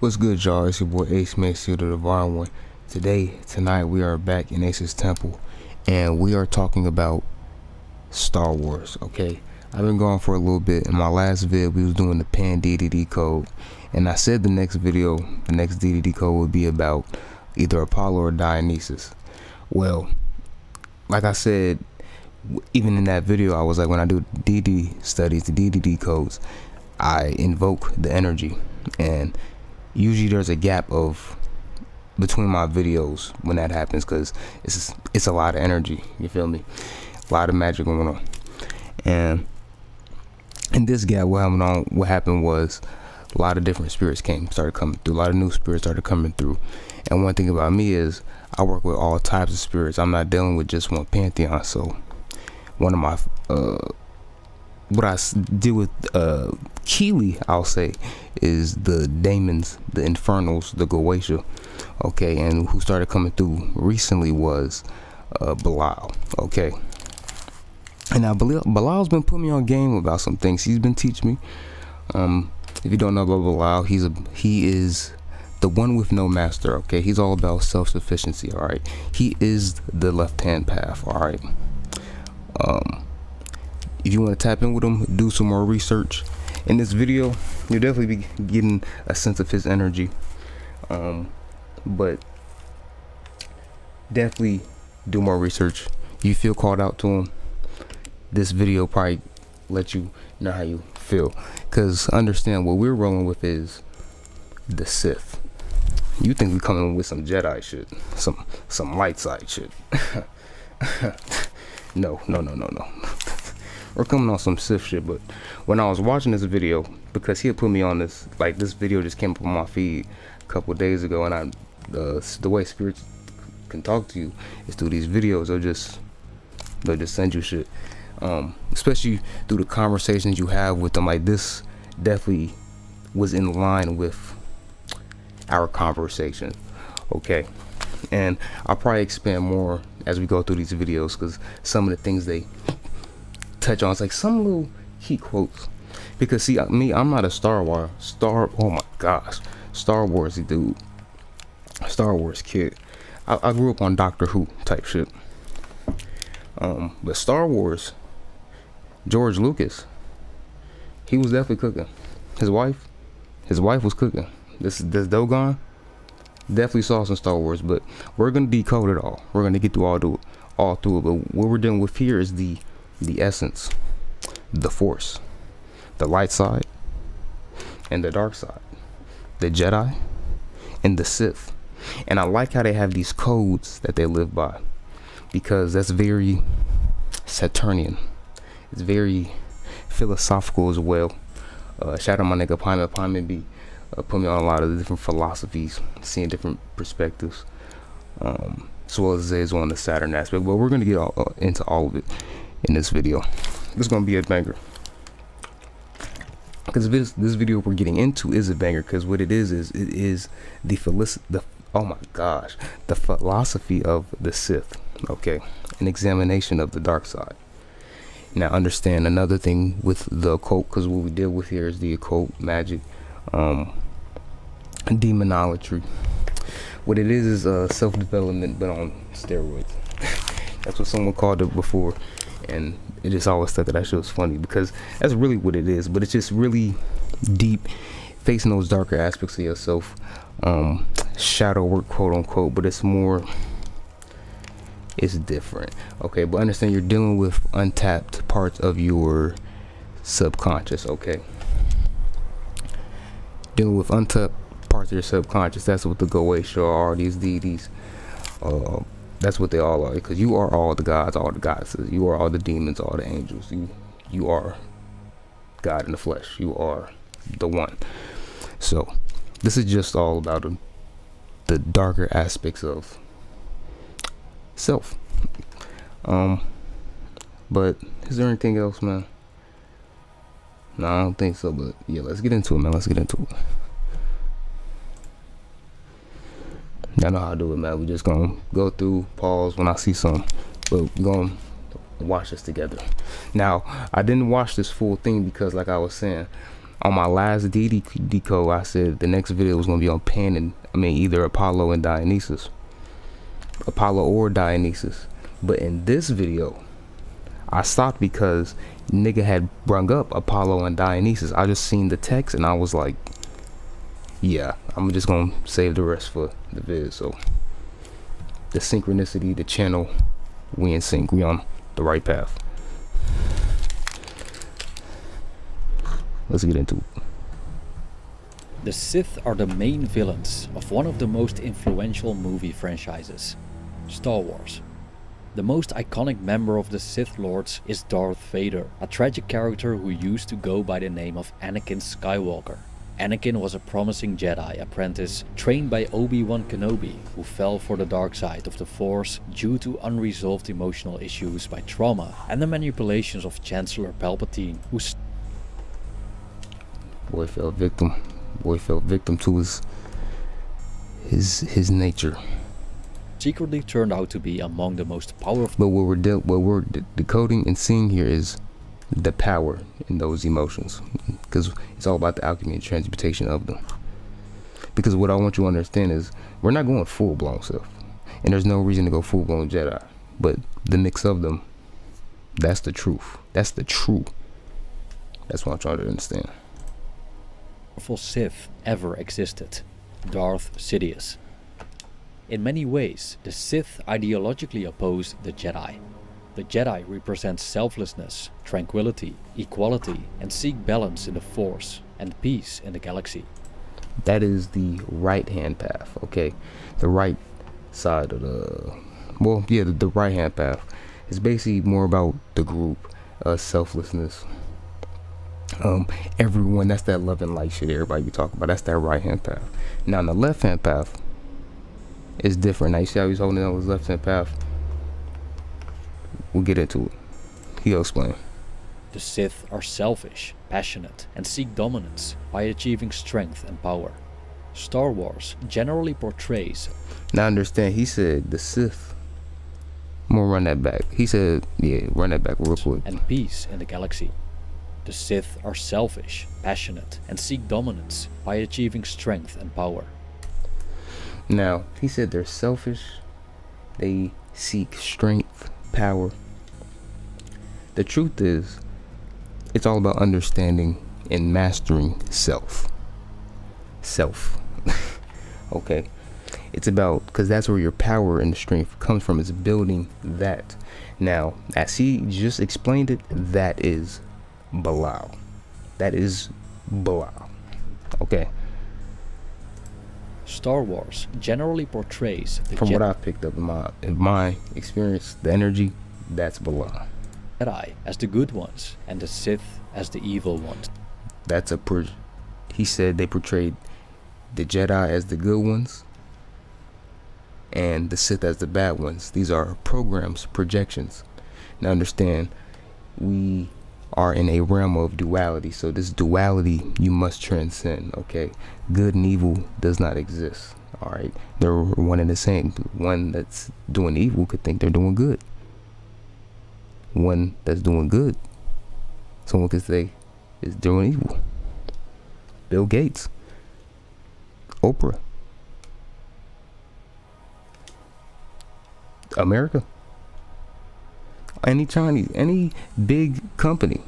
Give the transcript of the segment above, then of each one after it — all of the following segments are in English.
What's good, y'all? It's your boy Ace Maceo, the Divine One. Today, tonight, we are back in Ace's Temple, and we are talking about Star Wars. Okay, I've been going for a little bit. In my last vid, we was doing the Pan DDD code, and I said the next video, the next DDD code would be about either Apollo or Dionysus. Well, like I said, even in that video, I was like, when I do DD studies, the DDD codes, I invoke the energy, and usually there's a gap of between my videos when that happens because it's it's a lot of energy you feel me? A lot of magic going on. And in this gap what happened on what happened was a lot of different spirits came started coming through. A lot of new spirits started coming through. And one thing about me is i work with all types of spirits. I'm not dealing with just one pantheon. So one of my uh what I deal with uh Keely, I'll say, is the demons, the infernals, the Goetia. Okay, and who started coming through recently was uh Belial. Okay. And now Belial, Belial's been putting me on game about some things. He's been teaching me. Um, if you don't know about Belial, he's a he is the one with no master. Okay, he's all about self-sufficiency. All right, he is the left-hand path. All right. Um if you want to tap in with him do some more research. In this video you'll definitely be getting a sense of his energy. Um, but definitely do more research. You feel called out to him. This video probably let you know how you feel. Because understand what we're rolling with is the Sith. You think we're coming with some Jedi shit some some light side shit. No no no no no or coming on some Sith shit. But when I was watching this video, because he had put me on this, like this video just came up on my feed a couple days ago, and I, the the way spirits can talk to you is through these videos. They'll just they'll just send you shit, um, especially through the conversations you have with them. Like this definitely was in line with our conversation. Okay. And I'll probably expand more as we go through these videos because some of the things they touch on. It's like some little key quotes. Because see, me, I'm not a Star Wars Star. Oh my gosh, Star Wars dude, Star Wars kid. I, I grew up on Doctor Who type shit. Um, but Star Wars, George Lucas, he was definitely cooking. His wife, his wife was cooking. This this Dogon definitely saw some Star Wars, but we're gonna decode it all. We're gonna get through all do all through it. But what we're dealing with here is the the essence, the force, the light side, and the dark side, the Jedi, and the Sith. And I like how they have these codes that they live by because that's very Saturnian. It's very philosophical as well. Uh, shout out my nigga Pyman Pyman B. Uh, put me on a lot of different philosophies, seeing different perspectives, um, as well as is on the Saturn aspect. But we're gonna get all, uh, into all of it in this video. This is gonna be a banger. Because this this video we're getting into is a banger. Because what it is is it is the felic the oh my gosh the philosophy of the Sith. Okay, an examination of the dark side. Now understand another thing with the occult, because what we deal with here is the occult magic, um, demonolatry. What it is is uh, self-development, but on steroids. That's what someone called it before and it just always thought that that shit was funny because that's really what it is but it's just really deep facing those darker aspects of yourself um shadow work quote unquote but it's more it's different. Okay but understand you're dealing with untapped parts of your subconscious okay? Dealing with untapped parts of your subconscious that's what the Goetia are these deities uh that's what they all are because you are all the gods all the goddesses. You are all the demons all the angels. You you are god in the flesh. You are the one. So this is just all about the, the darker aspects of self. Um but is there anything else man? No i don't think so but yeah let's get into it man. Let's get into it I know how I do it, man. We just gonna go through, pause when I see some, but we gonna watch this together. Now, I didn't watch this full thing because, like I was saying, on my last DD decode, I said the next video was gonna be on Pan and I mean either Apollo and Dionysus, Apollo or Dionysus. But in this video, I stopped because nigga had brung up Apollo and Dionysus. I just seen the text and I was like, yeah, I'm just gonna save the rest for the vid. So the synchronicity, the channel, we in sync. We on the right path. Let's get into it. The Sith are the main villains of one of the most influential movie franchises, Star Wars. The most iconic member of the Sith Lords is Darth Vader, a tragic character who used to go by the name of Anakin Skywalker. Anakin was a promising Jedi apprentice trained by Obi-Wan Kenobi, who fell for the dark side of the Force due to unresolved emotional issues by trauma and the manipulations of Chancellor Palpatine, who Boy fell victim. Boy fell victim to his his his nature. secretly turned out to be among the most powerful But what we're what we're de- decoding and seeing here is the power in those emotions, because it's all about the alchemy and transmutation of them. Because what I want you to understand is we're not going full blown self, and there's no reason to go full blown Jedi. But the mix of them, that's the truth. That's the truth. That's what I'm trying to understand. Sith ever existed, Darth Sidious. In many ways, the Sith ideologically oppose the Jedi. The Jedi represent selflessness, tranquility, equality, and seek balance in the Force and peace in the galaxy. that is the right hand path okay? The right side of the well yeah the, the right hand path. Is basically more about the group uh selflessness. Um everyone that's that love and light shit everybody be talking about. That's that right hand path. Now on the left hand path is different. Now you see how he's holding on his left hand path we'll get into it he'll explain The Sith are selfish, passionate, and seek dominance by achieving strength and power. Star Wars generally portrays Now understand, he said the Sith. I'm gonna run that back. He said, yeah, run that back real quick. and peace in the galaxy. The Sith are selfish, passionate, and seek dominance by achieving strength and power. Now, he said they're selfish. They seek strength, power. The truth is, it's all about understanding and mastering self. Self. okay. It's about because that's where your power and strength comes from. Is building that. Now, as he just explained it, that is Belial. That is Belial. Okay. Star Wars generally portrays the From what I've picked up in my in my experience, the energy, that's Belial. Jedi as the good ones and the Sith as the evil ones. That's a per. He said they portrayed the Jedi as the good ones and the Sith as the bad ones. These are programs, projections. Now understand, we are in a realm of duality. So this duality you must transcend. Okay, good and evil does not exist. All right, they're one and the same. One that's doing evil could think they're doing good. One that's doing good, someone could say is doing evil. Bill Gates, Oprah, America, any Chinese, any big company.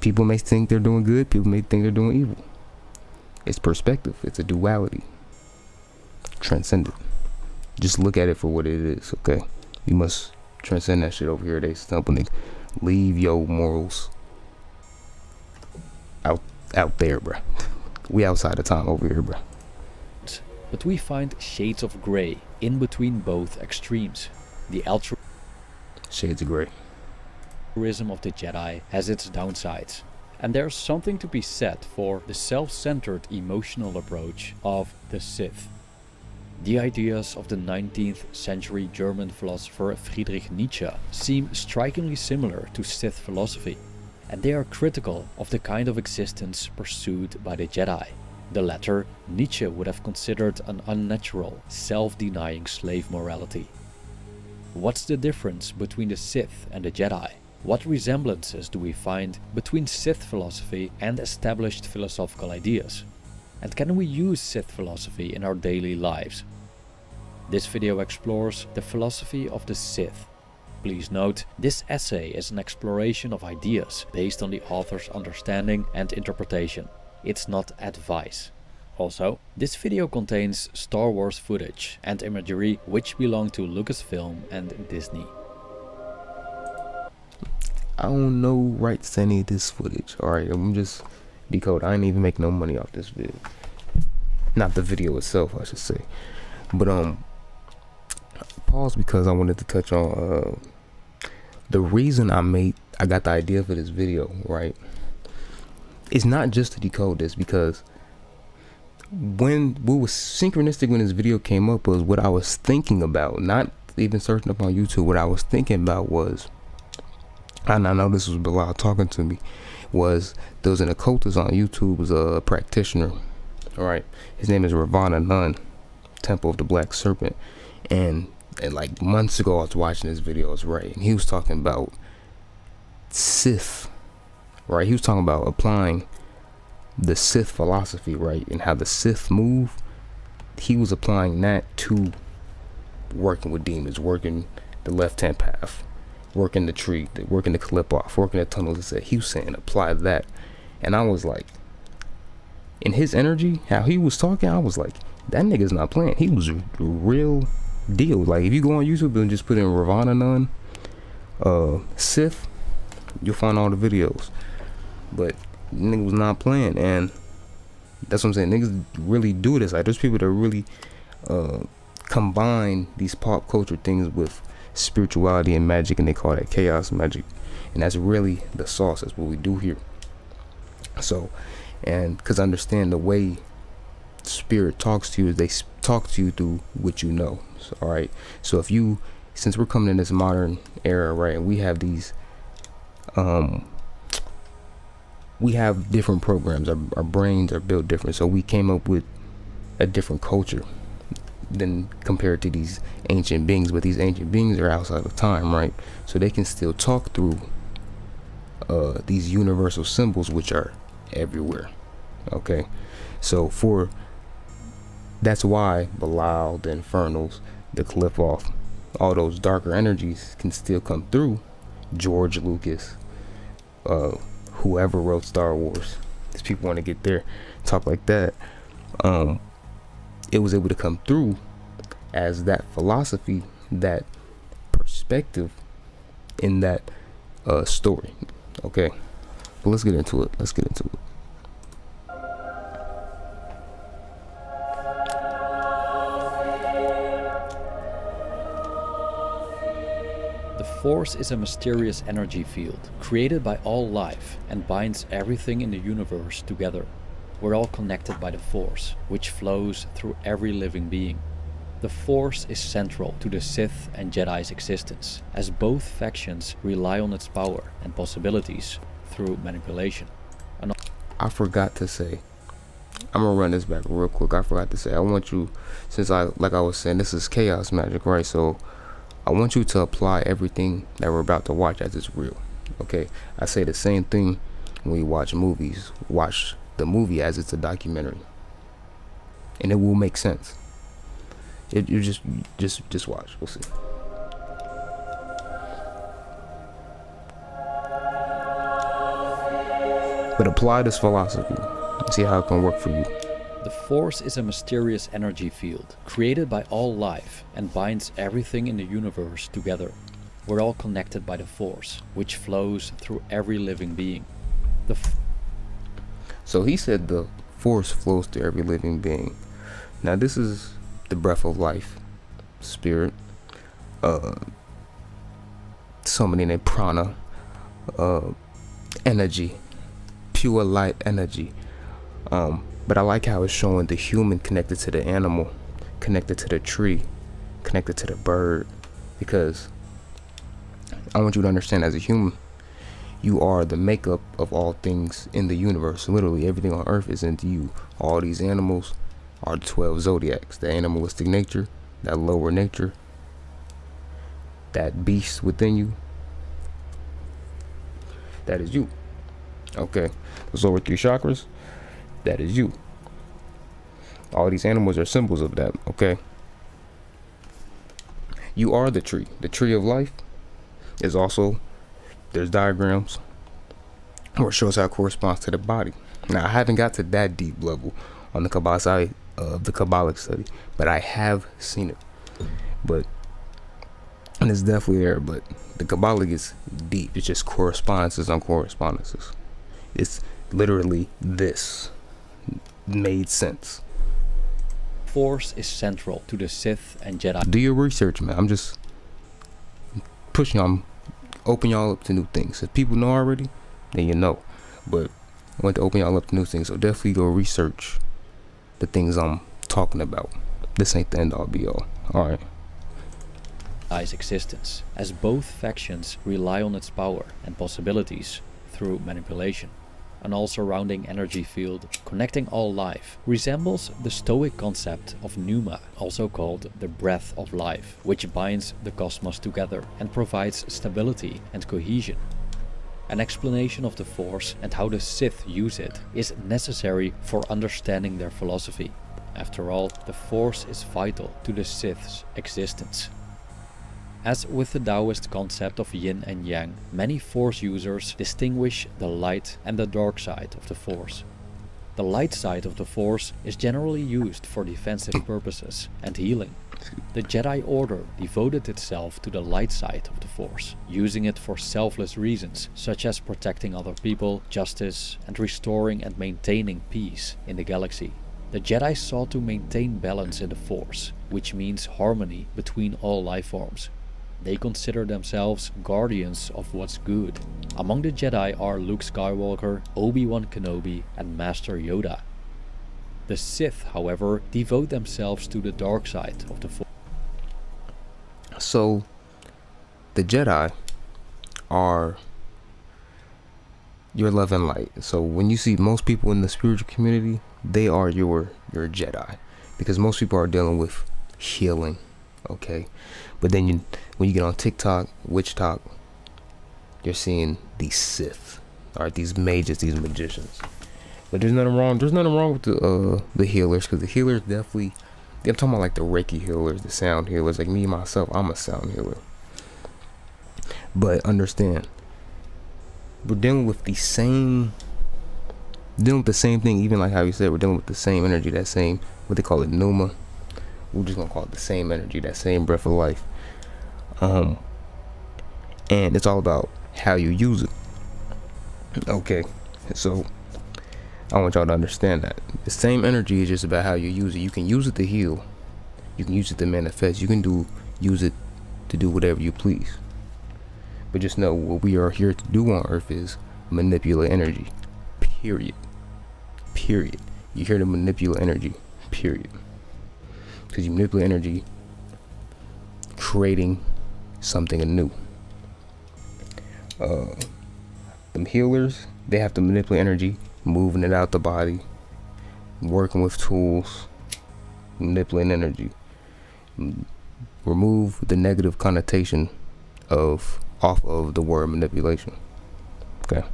People may think they're doing good, people may think they're doing evil. It's perspective, it's a duality. Transcendent. Just look at it for what it is, okay? You must transcend that shit over here. They stumbling. Leave your morals out out there, bruh. We outside of time over here, bruh. But we find shades of grey in between both extremes. The Shades of gray. altruism of the Jedi has its downsides. And there's something to be said for the self-centered emotional approach of the Sith. The ideas of the 19th century German philosopher Friedrich Nietzsche seem strikingly similar to Sith philosophy, and they are critical of the kind of existence pursued by the Jedi. The latter Nietzsche would have considered an unnatural, self-denying slave morality. What's the difference between the Sith and the Jedi? What resemblances do we find between Sith philosophy and established philosophical ideas? And can we use Sith philosophy in our daily lives? This video explores the philosophy of the Sith. Please note, this essay is an exploration of ideas based on the author's understanding and interpretation. It's not advice. Also, this video contains Star Wars footage and imagery which belong to Lucasfilm and Disney. I don't know rights to any of this footage. Alright, I'm just be code. I ain't even make no money off this video. Not the video itself, I should say. But um pause because I wanted to touch on uh the reason I made I got the idea for this video, right? It's not just to decode this because when what was synchronistic when this video came up was what I was thinking about, not even searching up on YouTube. What I was thinking about was and I know this was Belial talking to me, was there was an occultist on YouTube, was a practitioner. All right, his name is Ravana Nun, Temple of the Black Serpent, and and like months ago I was watching his videos, right, and he was talking about Sith, right? He was talking about applying the Sith philosophy, right, and how the Sith move. He was applying that to working with demons, working the left hand path working the tree, working the Qliphoth, working the tunnels. It said he was apply that, and I was like, in his energy, how he was talking, I was like, that nigga's not playing. He was a real deal. Like if you go on YouTube and just put in Ravana Nun, uh, Sith, you'll find all the videos. But nigga was not playing, and that's what I'm saying. Niggas really do this. Like there's people that really uh combine these pop culture things with spirituality and magic and they call that chaos magic. And that's really the sauce that's what we do here. So and because understand the way spirit talks to you is they talk to you through what you know so, all right so if you since we're coming in this modern era right we have these um we have different programs our, our brains are built different. So we came up with a different culture than compared to these ancient beings but these ancient beings are outside of time right so they can still talk through uh, these universal symbols which are everywhere okay so for that's why Belial, the Infernals, the Qliphoth, all those darker energies can still come through George Lucas, uh, whoever wrote Star Wars. These people want to get there, talk like that. Um, it was able to come through as that philosophy, that perspective in that uh, story. Okay, but let's get into it. Let's get into it. The Force is a mysterious energy field created by all life and binds everything in the universe together. We're all connected by the Force, which flows through every living being. The Force is central to the Sith and Jedi's existence, as both factions rely on its power and possibilities through manipulation. I forgot to say, I'm gonna run this back real quick. I forgot to say, I want you, since I, like I was saying, this is chaos magic, right? So I want you to apply everything that we're about to watch as it's real. Okay, I say the same thing when we watch movies. Watch the movie as it's a documentary. And it will make sense. It, you just just just watch. We'll see. But apply this philosophy and see how it can work for you. The Force is a mysterious energy field created by all life and binds everything in the universe together. We're all connected by the Force, which flows through every living being. The so he said the force flows through every living being. Now this is the breath of life, spirit, uh, so many named prana, uh, energy, pure light energy. Um, but I like how it's showing the human connected to the animal, connected to the tree, connected to the bird, because I want you to understand as a human, you are the makeup of all things in the universe. Literally, everything on earth is into you. All these animals are the 12 zodiacs the animalistic nature, that lower nature, that beast within you. that is you. Okay, those lower three chakras, that is you. All these animals are symbols of that. Okay. You are the tree. The tree of life is also there's diagrams where it shows how it corresponds to the body. Now I haven't got to that deep level on the Kabbalah side of the Kabbalic study, but I have seen it. But and it's definitely there, but the Kabbalah is deep. It's just correspondences on correspondences. It's literally this made sense. Force is central to the Sith and Jedi. Do your research, man. I'm just pushing y'all, open y'all up to new things. If people know already, then you know. But I want to open y'all up to new things, so definitely go research the things I'm talking about. This ain't the end all be all. All right. Jedi's existence, as both factions rely on its power and possibilities through manipulation. An all-surrounding energy field connecting all life resembles the Stoic concept of pneuma, also called the breath of life, which binds the cosmos together and provides stability and cohesion. An explanation of the Force and how the Sith use it is necessary for understanding their philosophy. After all, the Force is vital to the Sith's existence. As with the Taoist concept of yin and yang, many Force users distinguish the light and the dark side of the Force. The light side of the Force is generally used for defensive purposes and healing. The Jedi Order devoted itself to the light side of the Force, using it for selfless reasons, such as protecting other people, justice, and restoring and maintaining peace in the galaxy. The Jedi sought to maintain balance in the Force, which means harmony between all life forms, they consider themselves guardians of what's good. Among the Jedi are Luke Skywalker, Obi-Wan Kenobi and Master Yoda. The Sith, however, devote themselves to the dark side of the Force. So, the Jedi are your love and light. So when you see most people in the spiritual community, they are your your Jedi, because most people are dealing with healing. Okay, but then you, when you get on TikTok, WitchTok, you're seeing these Sith, all right, these mages, these magicians. But there's nothing wrong. There's nothing wrong with the uh, the healers, because the healers definitely. I'm talking about like the Reiki healers, the sound healers. Like me myself, I'm a sound healer. But understand, we're dealing with the same dealing with the same thing even like how you said we're dealing with the same energy that same what they call it pneuma we're just gonna call it the same energy that same breath of life um, and it's all about how you use it. Okay, so I want y'all to understand that the same energy is just about how you use it. You can use it to heal, you can use it to manifest, you can do use it to do whatever you please. But just know what we are here to do on Earth is manipulate energy. Period. Period. You're here to manipulate energy. Period. Because you manipulate energy, creating something new. Uh, them healers, they have to manipulate energy, moving it out the body, working with tools, manipulating energy. Remove the negative connotation of off of the word manipulation. Okay.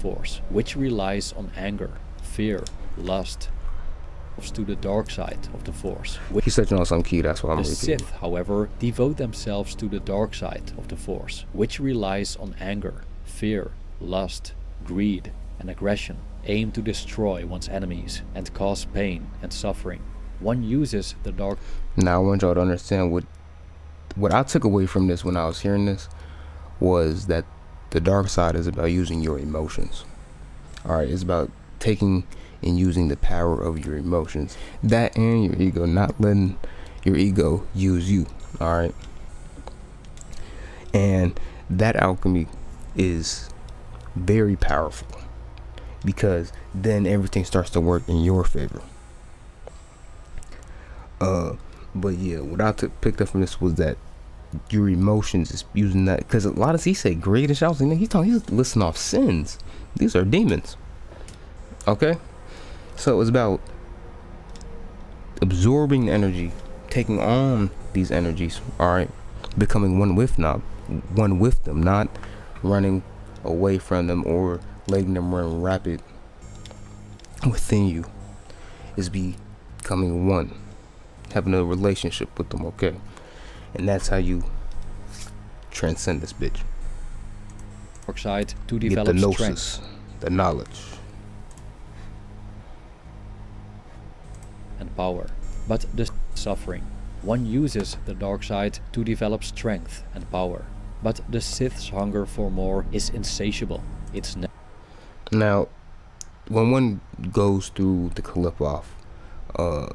Force, which relies on anger, fear, lust, to the dark side of the Force. He's touching on some key, that's what I'm The repeating. Sith, however, devote themselves to the dark side of the Force, which relies on anger, fear, lust, greed, and aggression, aim to destroy one's enemies and cause pain and suffering. One uses the dark Now I want y'all to understand what what I took away from this when I was hearing this was that the dark side is about using your emotions. Alright, it's about taking and using the power of your emotions. That and your ego, not letting your ego use you. Alright. And that alchemy is very powerful because then everything starts to work in your favor. Uh, but yeah, what I took picked up from this was that your emotions is using that because a lot of he said great and shouts. He's talking. He's listing off sins. These are demons. Okay, so it was about absorbing energy, taking on these energies. All right, becoming one with now, one with them, not running away from them or letting them run rapid within you. Is becoming one having a relationship with them okay? And that's how you transcend this bitch. Side to get develop the strength. gnosis the knowledge and power, but the suffering. One uses the dark side to develop strength and power, but the Sith's hunger for more is insatiable. It's Now, when one goes through the Qliphoth, uh,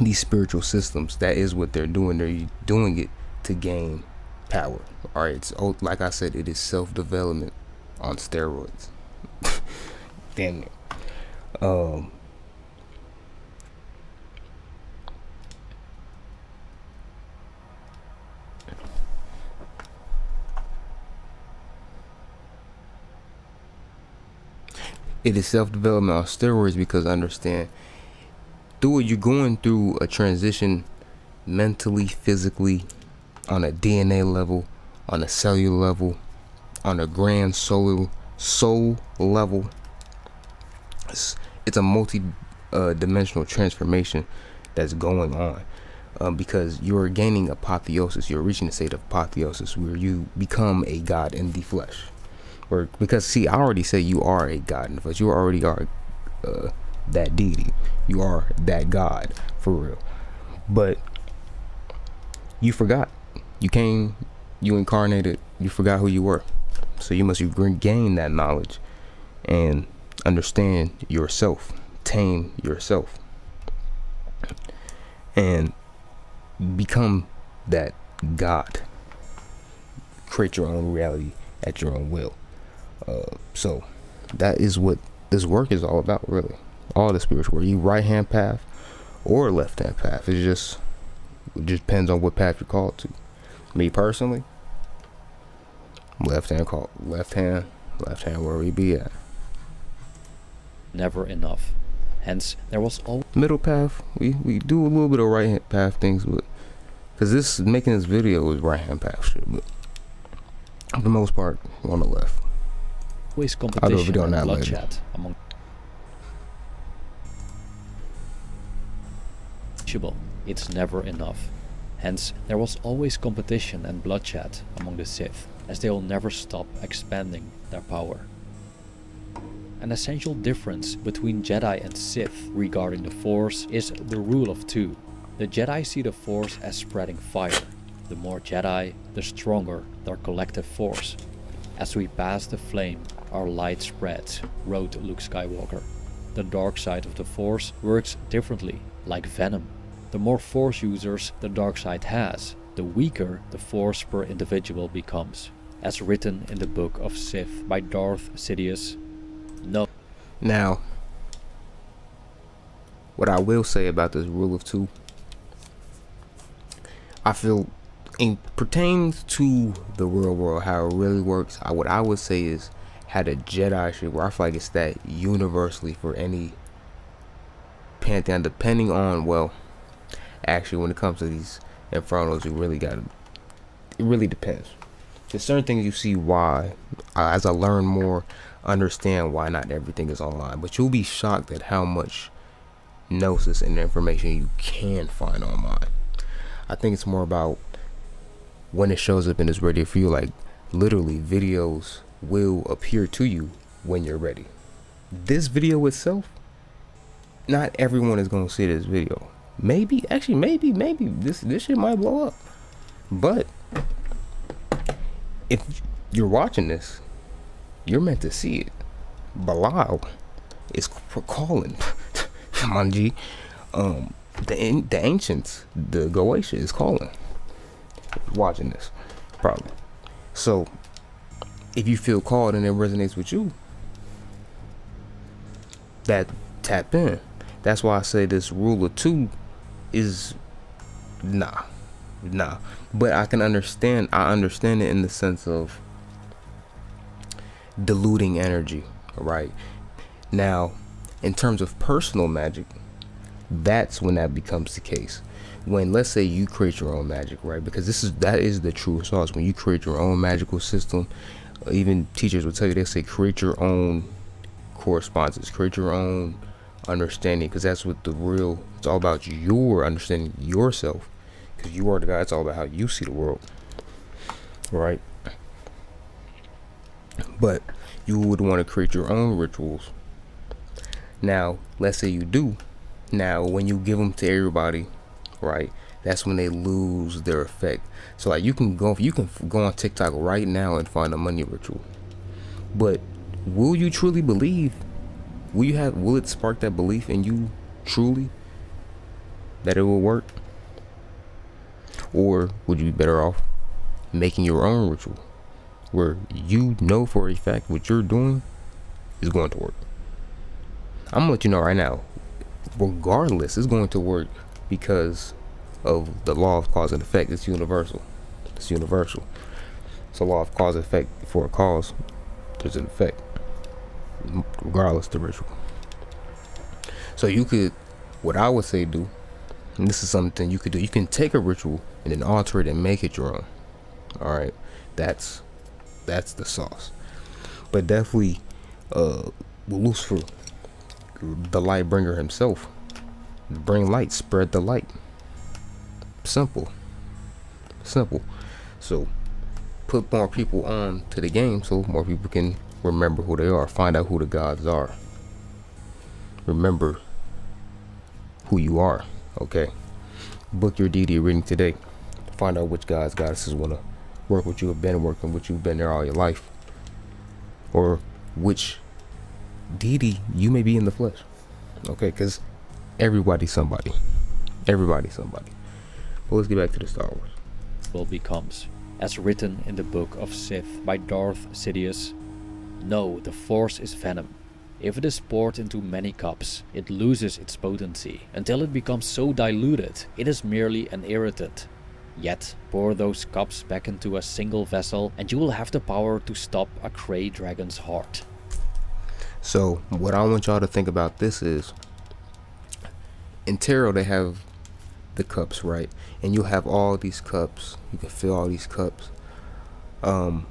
these spiritual systems, that is what they're doing. They're doing it to gain power. All right, it's like I said, it is self-development on steroids. Damn it. Um. It is self-development on steroids because I understand through it you're going through a transition mentally physically on a dna level on a cellular level on a grand soul soul level. It's, it's a multi uh, dimensional transformation that's going on um, because you're gaining apotheosis. You're reaching a state of apotheosis where you become a god in the flesh or because see i already say you are a god flesh. You already are uh, that deity. You are that god for real. But you forgot. You came you incarnated you forgot who you were. So you must regain that knowledge and understand yourself tame yourself and become that god. Create your own reality at your own will uh, so that is what this work is all about really. All the spiritual work. You right hand path or left hand path. It's just it just depends on what path you're called to. Me personally left hand call left hand left hand where we be at. Never enough. Hence, there was always middle path we we do a little bit of right hand path things but because this making this video is right hand path shit but for the most part on the left competition video on and bloodshed among It's never enough. Hence, there was always competition and bloodshed among the Sith, as they will never stop expanding their power. An essential difference between Jedi and Sith regarding the Force is the rule of two. The Jedi see the Force as spreading fire. The more Jedi, the stronger their collective force. As we pass the flame, our light spreads, wrote Luke Skywalker. The dark side of the Force works differently, like venom. The more Force users the dark side has, the weaker the Force per individual becomes. As written in the Book of Sith by Darth Sidious. No. Now, what I will say about this rule of two, I feel it pertains to the real world, how it really works. I, what I would say is how a Jedi should where I feel like it's that universally for any pantheon, depending on well, actually when it comes to these infernos, you really got. It really depends. There's certain things you see why, uh, as I learn more, understand why not everything is online. But you'll be shocked at how much gnosis and information you can find online. I think it's more about when it shows up and is ready for you. Like literally, videos will appear to you when you're ready. This video itself, not everyone is gonna see this video. Maybe, actually, maybe, maybe this this shit might blow up. But if you're watching this, you're meant to see it. Belial is calling Manji. Um, the the ancients, the Goetia is calling. Watching this, probably. So, if you feel called and it resonates with you, that tap in. That's why I say this rule of two is nah, nah. But I can understand. I understand it in the sense of diluting energy, right? Now, in terms of personal magic, that's when that becomes the case. When let's say you create your own magic, right? Because this is that is the true sauce. When you create your own magical system, even teachers will tell you they say create your own correspondence, create your own understanding, because that's what the real. It's all about your understanding yourself, because you are the guy. It's all about how you see the world, right? But you would want to create your own rituals. Now, let's say you do. Now, when you give them to everybody, right? That's when they lose their effect. So like you can go you can go on TikTok right now and find a money ritual. But will you truly believe? Will you have will it spark that belief in you truly that it will work? Or would you be better off making your own ritual where you know for a fact what you're doing is going to work? I'm gonna let you know right now, regardless, it's going to work because of the law of cause and effect. It's universal. It's universal. It's a law of cause and effect. For a cause, there's an effect, regardless the ritual. So you could, what I would say, do, and this is something you could do. You can take a ritual and then alter it and make it your own. All right, that's that's the sauce. But definitely, uh, Lucifer, the light bringer himself, bring light, spread the light. Simple. Simple. So put more people on to the game so more people can remember who they are, find out who the gods are. Remember who you are, okay? Book your deity reading today. Find out which gods, goddesses want to work with you, have been working with you, been there all your life. Or which deity you may be in the flesh. Okay, because everybody's somebody. Everybody's somebody. But let's get back to the Star Wars. Will becomes, as written in the Book of Sith by Darth Sidious. No, the Force is venom. If it is poured into many cups, it loses its potency, until it becomes so diluted it is merely an irritant. Yet, pour those cups back into a single vessel and you will have the power to stop a Krayt dragon's heart. So, what I want y'all to think about this is, in tarot they have the cups, right? And you'll have all these cups. You can fill all these cups. Um,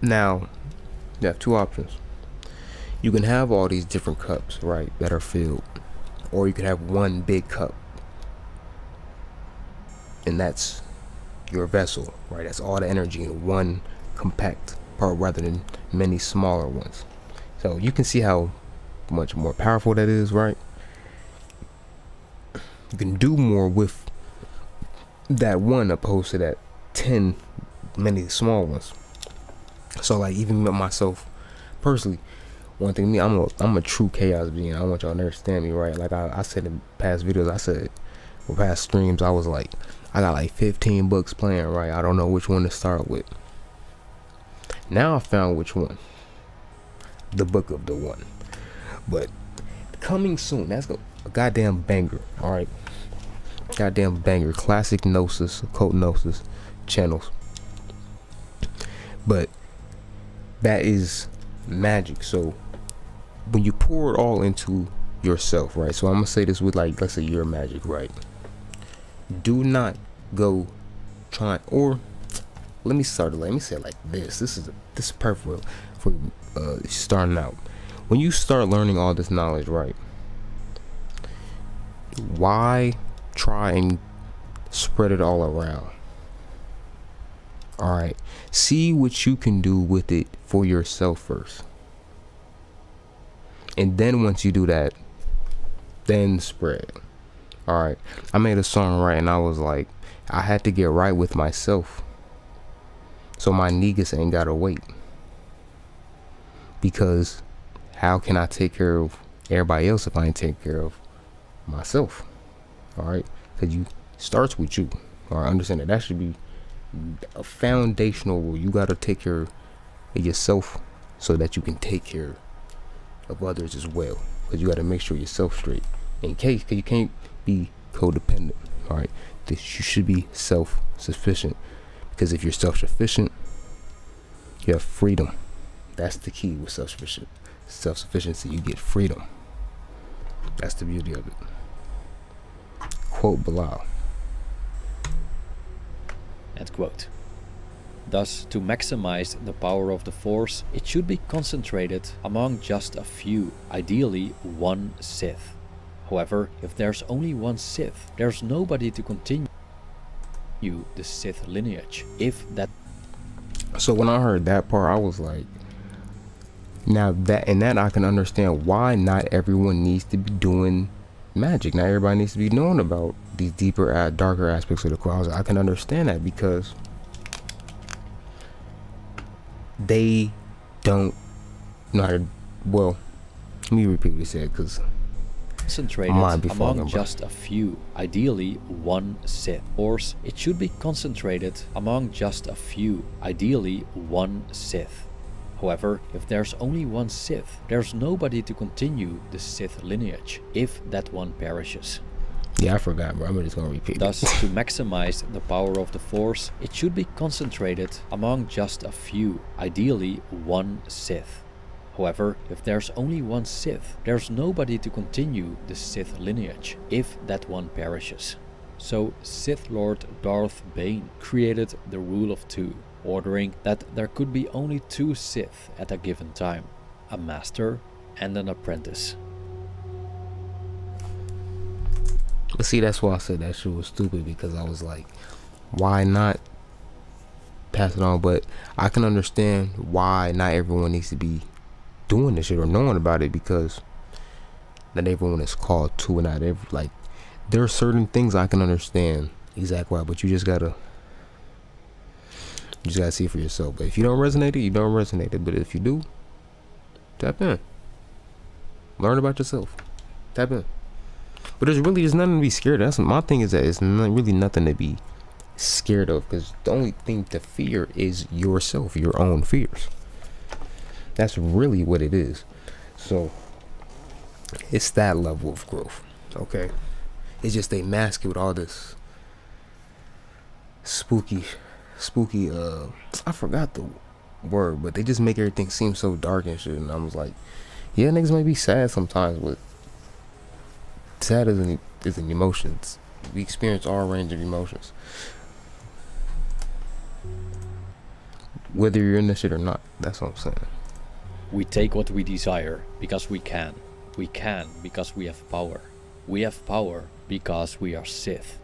now, you have two options. You can have all these different cups, right, that are filled. Or you can have one big cup. And that's your vessel, right? That's all the energy in one compact part rather than many smaller ones. So you can see how much more powerful that is, right? you can do more with that one opposed to that 10 many small ones. So like even myself personally one thing me i'm a i'm a true chaos being. I want y'all to understand me right? Like i, I said in past videos i said or past streams i was like i got like 15 books playing right? I don't know which one to start with. Now i found which one? The book of the one. But coming soon that's a goddamn banger all right Goddamn banger. Classic Gnosis, Occult Gnosis channels. But that is magic. So when you pour it all into yourself, right? So I'm gonna say this with like let's say your magic, right? Do not go trying or let me start. Let me say it like this. This is a, this is perfect for uh, starting out. When you start learning all this knowledge, right? Why try and spread it all around. All right. See what you can do with it for yourself first. And then once you do that, then spread. All right. I made a song right and I was like, I had to get right with myself. So my niggas ain't gotta wait. Because how can I take care of everybody else if I ain't take care of myself? All right? Because you starts with you. All right? Understand that. That should be a foundational rule. You got to take care of yourself so that you can take care of others as well. Because you got to make sure yourself straight. In case because you can't be codependent all right? This you should be self-sufficient. Because if you're self-sufficient you have freedom. That's the key with self-sufficient self-sufficiency. You get freedom. That's the beauty of it quote below. End quote. Thus, to maximize the power of the Force, it should be concentrated among just a few, ideally one Sith. However, if there's only one Sith, there's nobody to continue you the Sith lineage, if that So when I heard that part, I was like, now that and that I can understand why not everyone needs to be doing magic. Not everybody needs to be knowing about these deeper, darker aspects of the core. I, I can understand that because they don't know how to. Well, let me repeat what he said because concentrated Might be fogging, among just a few, ideally one Sith. Force, it should be concentrated among just a few, ideally one Sith. However, if there's only one Sith, there's nobody to continue the Sith lineage, if that one perishes. yeah, I forgot, bro. I'm just gonna repeat. Thus, to maximize the power of the Force, it should be concentrated among just a few, ideally one Sith. However, if there's only one Sith, there's nobody to continue the Sith lineage, if that one perishes. So Sith Lord Darth Bane created the Rule of Two, ordering that there could be only two Sith at a given time, a Master and an Apprentice. But see, that's why I said that shit was stupid because I was like, why not pass it on? But I can understand why not everyone needs to be doing this shit or knowing about it because not everyone is called to and not every like there are certain things I can understand exactly why, but you just gotta you just gotta see for yourself. But if you don't resonate it, you don't resonate it. But if you do, tap in. Learn about yourself. Tap in. But there's really just nothing to be scared of. That's my thing is that it's not really nothing to be scared of because the only thing to fear is yourself, your own fears. That's really what it is. So it's that level of growth. Okay. It's just they mask it with all this spooky spooky uh I forgot the word, but they just make everything seem so dark and shit. And I was like, yeah, niggas may be sad sometimes, but sad isn't is an emotions. We experience all range of emotions. Whether you're in this shit or not. That's what I'm saying. We take what we desire because we can. We can because we have power. We have power because we are Sith.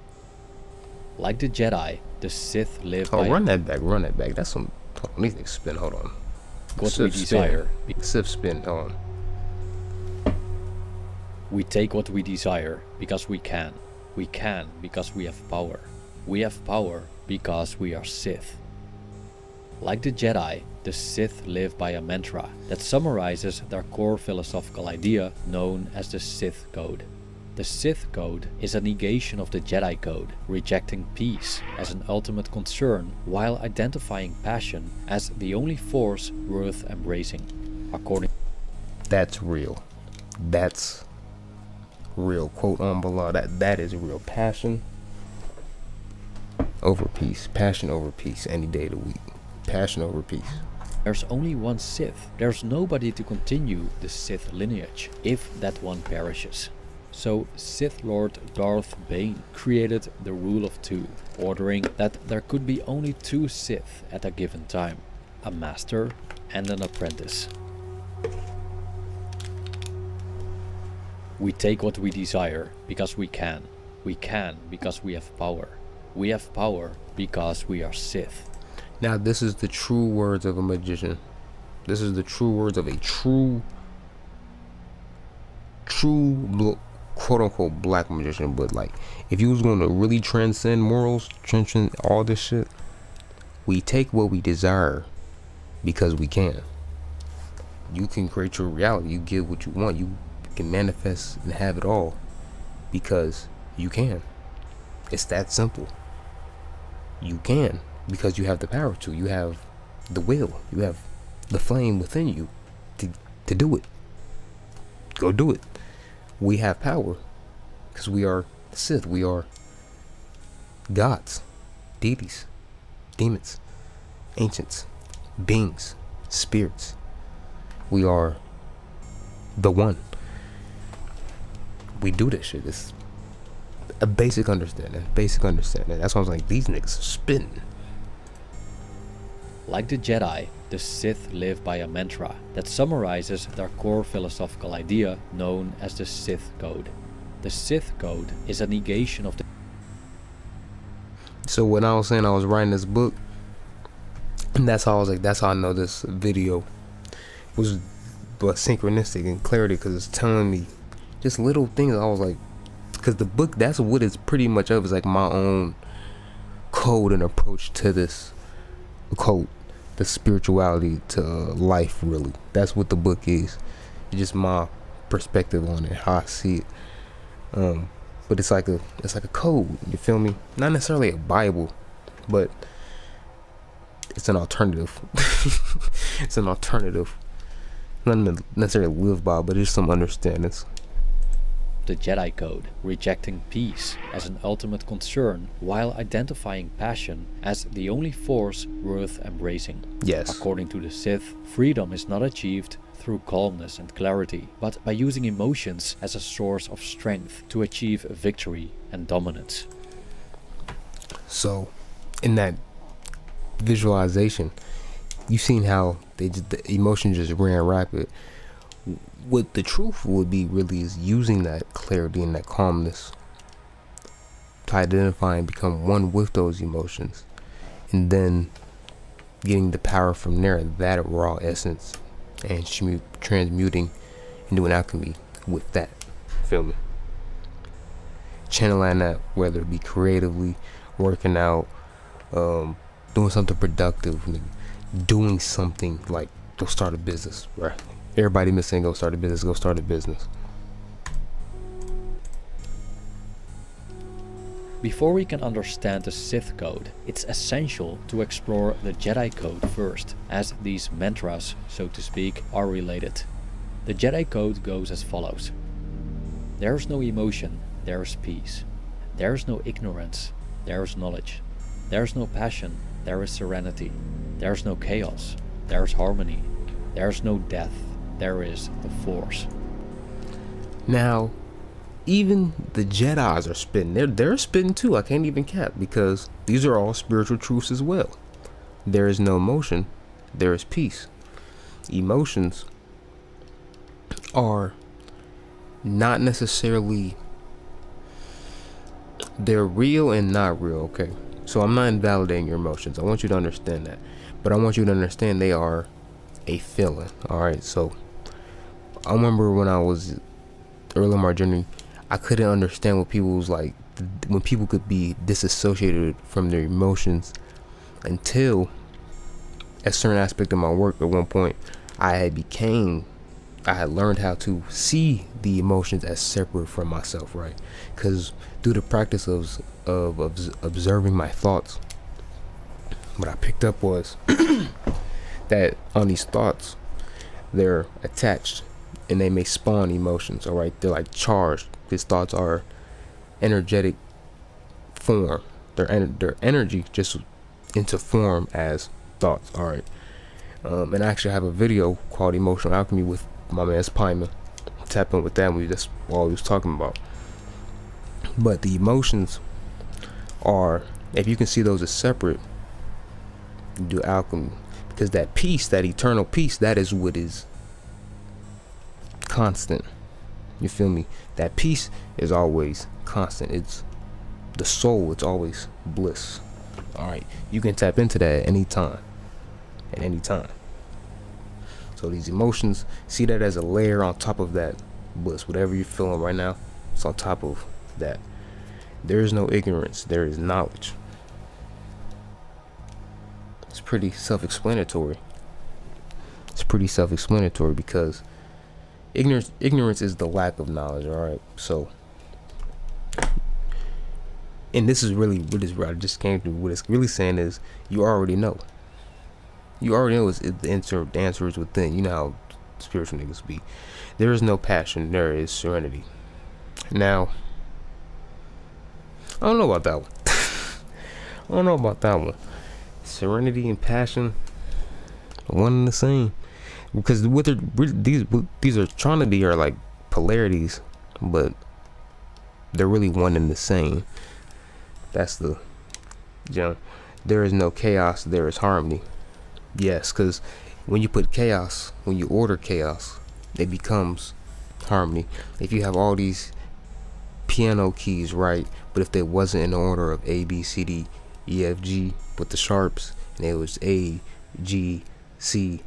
Like the Jedi, the Sith live Oh, by run that back, run that back. That's some. Hold on, these spin. Hold on. what we desire. Spin. Sith spin. Hold on. We take what we desire because we can. We can because we have power. We have power because we are Sith. Like the Jedi, the Sith live by a mantra that summarizes their core philosophical idea known as the Sith Code. The Sith Code is a negation of the Jedi Code, rejecting peace as an ultimate concern while identifying passion as the only force worth embracing. According That's real. That's real. Quote on below. That that is real. Passion over peace. Passion over peace. Any day of the week. Passion over peace. There's only one Sith. There's nobody to continue the Sith lineage, if that one perishes. So Sith Lord Darth Bane created the Rule of Two, ordering that there could be only two Sith at a given time, a Master and an Apprentice. We take what we desire because we can. We can because we have power. We have power because we are Sith. Now this is the true words of a magician. This is the true words of a true, true quote unquote black magician. But like, if you was going to really transcend morals, transcend all this shit, we take what we desire because we can. You can create your reality. You get what you want. You can manifest and have it all because you can. It's that simple. You can because you have the power to. You have the will. You have the flame within you to to do it. Go do it. We have power because we are Sith. We are gods, deities, demons, ancients, beings, spirits. We are the one. We do this shit. It's a basic understanding. Basic understanding. That's why I was like, these niggas are spitting. Like the Jedi, the Sith live by a mantra that summarizes their core philosophical idea known as the Sith Code. The Sith Code is a negation of the So when I was saying I was writing this book, and that's how I was like, that's how I know this video was but synchronistic and clarity because it's telling me just little things. I was like, because the book, that's what it's pretty much of. It's like my own code and approach to this code, the spirituality to life. Really, that's what the book is. It's just my perspective on it, how I see it. Um, but it's like a, it's like a code. You feel me? Not necessarily a Bible, but it's an alternative. it's an alternative. Not necessarily live by, but there's some understandings. The Jedi Code, rejecting peace as an ultimate concern while identifying passion as the only force worth embracing. Yes. According to the Sith, freedom is not achieved through calmness and clarity, but by using emotions as a source of strength to achieve victory and dominance. So, in that visualization, you've seen how they the emotion just ran rapid. What the truth would be really is using that clarity and that calmness to identify and become one with those emotions, and then getting the power from there, that raw essence, and transmuting into an alchemy with that. Feel me? Channeling that, whether it be creatively, working out, um, doing something productive, doing something like go start a business, right? Everybody saying go start a business, go start a business. Before we can understand the Sith code, it's essential to explore the Jedi code first, as these mantras, so to speak, are related. The Jedi code goes as follows. There's no emotion, there's peace. There's no ignorance, there's knowledge. There's no passion, there is serenity. There's no chaos, there's harmony. There's no death, there is the Force. Now, even the Jedi's are spitting. They're, they're spitting too. I can't even cap because these are all spiritual truths as well. There is no emotion, there is peace. Emotions are not necessarily they're real and not real, okay? So I'm not invalidating your emotions. I want you to understand that. But I want you to understand they are a feeling. Alright, so I remember when I was early in my journey, I couldn't understand what people was like when people could be disassociated from their emotions until a certain aspect of my work at one point I had became I had learned how to see the emotions as separate from myself, right? Because through the practice of, of, of observing my thoughts, what I picked up was that on these thoughts, they're attached and they may spawn emotions, all right? They're like charged. his thoughts are energetic form. Their, en- their energy just into form as thoughts, all right? Um, and I actually have a video called Emotional Alchemy with my man Pyman. tapping with that. We that's all he was talking about. But the emotions are, if you can see those as separate, do alchemy because that peace, that eternal peace, that is what is constant. You feel me? That peace is always constant. It's the soul. It's always bliss. All right, you can tap into that at any time. At any time. So these emotions, see that as a layer on top of that bliss. Whatever you're feeling right now, it's on top of that. There is no ignorance. There is knowledge. It's pretty self-explanatory. It's pretty self-explanatory because ignorance ignorance is the lack of knowledge. All right, so and this is really what is I just came to. What it's really saying is you already know. You already know is the answer. The answer is within. You know how spiritual niggas be. There is no passion. There is serenity. Now, I don't know about that one. I don't know about that one. Serenity and passion, one and the same. Because what they're these these are trying to be are like polarities, but they're really one and the same. That's the, you know, there is no chaos. There is harmony Yes, because when you put chaos, when you order chaos, it becomes harmony. If you have all these piano keys right, but if they wasn't in the order of A, B, C, D, E, F, G with the sharps, and it was A, G, C,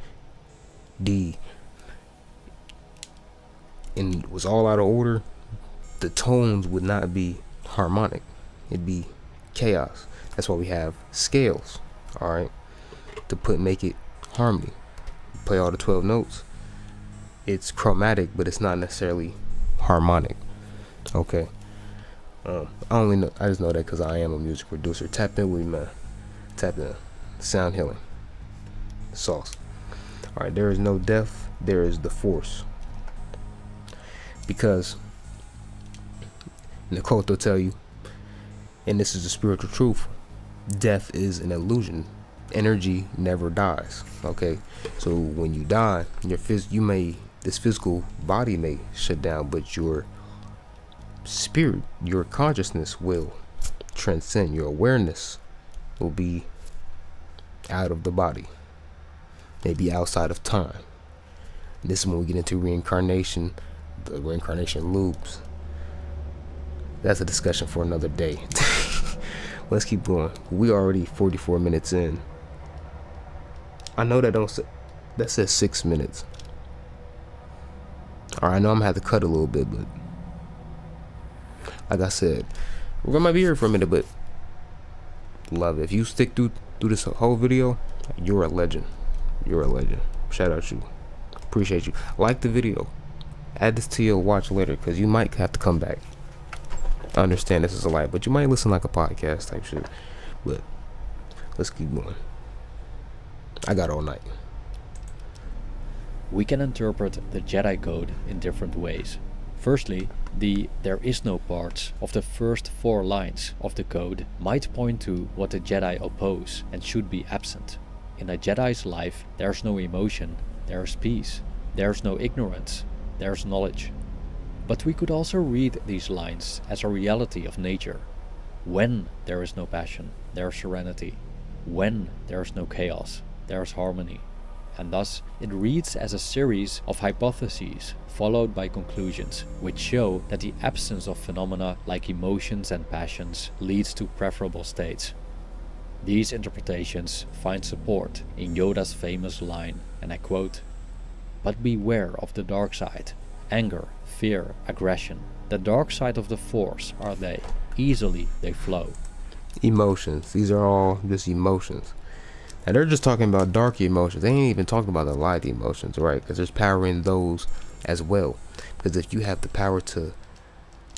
D, and was all out of order, the tones would not be harmonic. It'd be chaos. That's why we have scales. All right, to put make it harmony. Play all the 12 notes. It's chromatic, but it's not necessarily harmonic. Okay. Um, I only know. I just know that because I am a music producer. Tap in with me, man. Tap in. Sound healing. Sauce. All right. There is no death. There is the force. Because the quote will tell you, and this is the spiritual truth: death is an illusion. Energy never dies. Okay. So when you die, your phys- you may this physical body may shut down, but your spirit, your consciousness will transcend. Your awareness will be out of the body, maybe outside of time. And this is when we get into reincarnation, the reincarnation loops. That's a discussion for another day. Let's keep going. We already 44 minutes in. I know that don't that says six minutes. Alright, I know I'm gonna have to cut a little bit, but like I said, we're gonna be here for a minute, but love it. If you stick through through this whole video, you're a legend. You're a legend. Shout out to you. Appreciate you. Like the video. Add this to your watch later, because you might have to come back. I understand this is a light, but you might listen like a podcast type shit. But let's keep going. I got all night. We can interpret the Jedi Code in different ways. Firstly, the there is no parts of the first four lines of the code might point to what the Jedi oppose and should be absent. In a Jedi's life, there's no emotion, there's peace, there's no ignorance, there's knowledge. But we could also read these lines as a reality of nature. When there is no passion, there's serenity. When there is no chaos, there's harmony and thus it reads as a series of hypotheses followed by conclusions, which show that the absence of phenomena like emotions and passions leads to preferable states. These interpretations find support in Yoda's famous line, and I quote, But beware of the dark side. Anger, fear, aggression. The dark side of the force are they. Easily they flow. Emotions. These are all just emotions. And they're just talking about dark emotions. They ain't even talking about the light emotions, right? Because there's power in those as well. Because if you have the power to,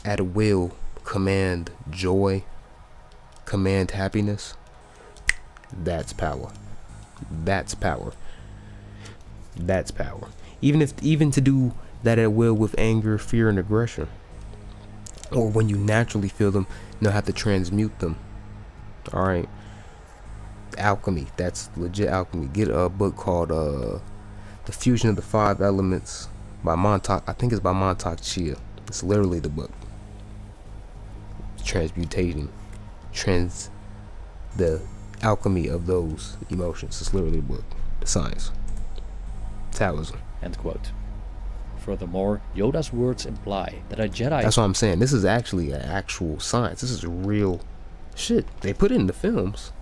at will, command joy, command happiness, that's power. That's power. That's power. Even if, even to do that at will with anger, fear, and aggression, or when you naturally feel them, know how to transmute them. All right alchemy. That's legit alchemy. Get a book called uh, The Fusion of the Five Elements by Mantak. I think it's by Mantak Chia. It's literally the book. Transmutation. Trans the alchemy of those emotions. It's literally the book. The science. Taoism. End quote. Furthermore, Yoda's words imply that a Jedi. That's what I'm saying. This is actually an actual science. This is real shit. They put it in the films.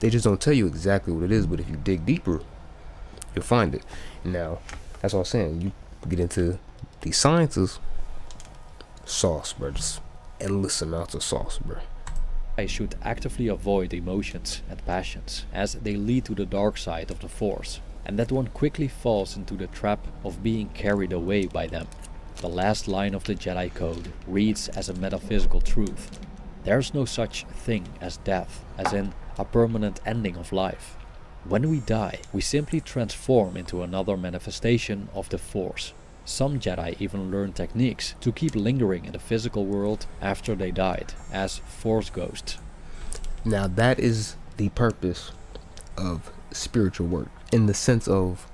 They just don't tell you exactly what it is, but if you dig deeper, you'll find it. Now, that's what I'm saying. You get into these sciences, sauce, bro. Just endless amounts of sauce, bro. I should actively avoid emotions and passions, as they lead to the dark side of the Force, and that one quickly falls into the trap of being carried away by them. The last line of the Jedi Code reads as a metaphysical truth. There's no such thing as death, as in a permanent ending of life. When we die, we simply transform into another manifestation of the Force. Some Jedi even learned techniques to keep lingering in the physical world after they died, as Force ghosts. Now that is the purpose of spiritual work, in the sense of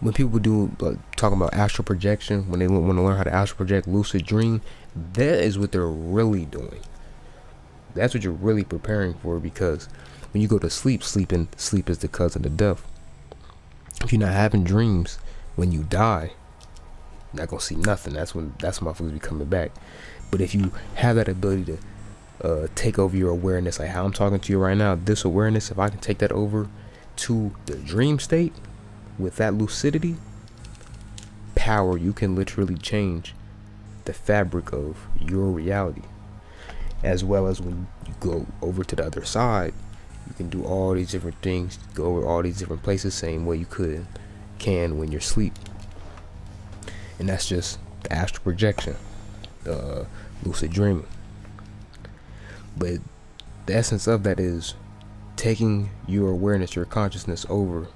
when people do like, talking about astral projection, when they want to learn how to astral project, lucid dream, that is what they're really doing that's what you're really preparing for because when you go to sleep, sleeping sleep is the cousin of the death. if you're not having dreams when you die, not gonna see nothing. That's when that's when motherfuckers be coming back. But if you have that ability to uh, take over your awareness, like how I'm talking to you right now, this awareness, if I can take that over to the dream state with that lucidity, power, you can literally change the fabric of your reality. As well as when you go over to the other side, you can do all these different things, go over all these different places, same way you could can when you're asleep. And that's just the astral projection, the lucid dreaming. But the essence of that is taking your awareness, your consciousness over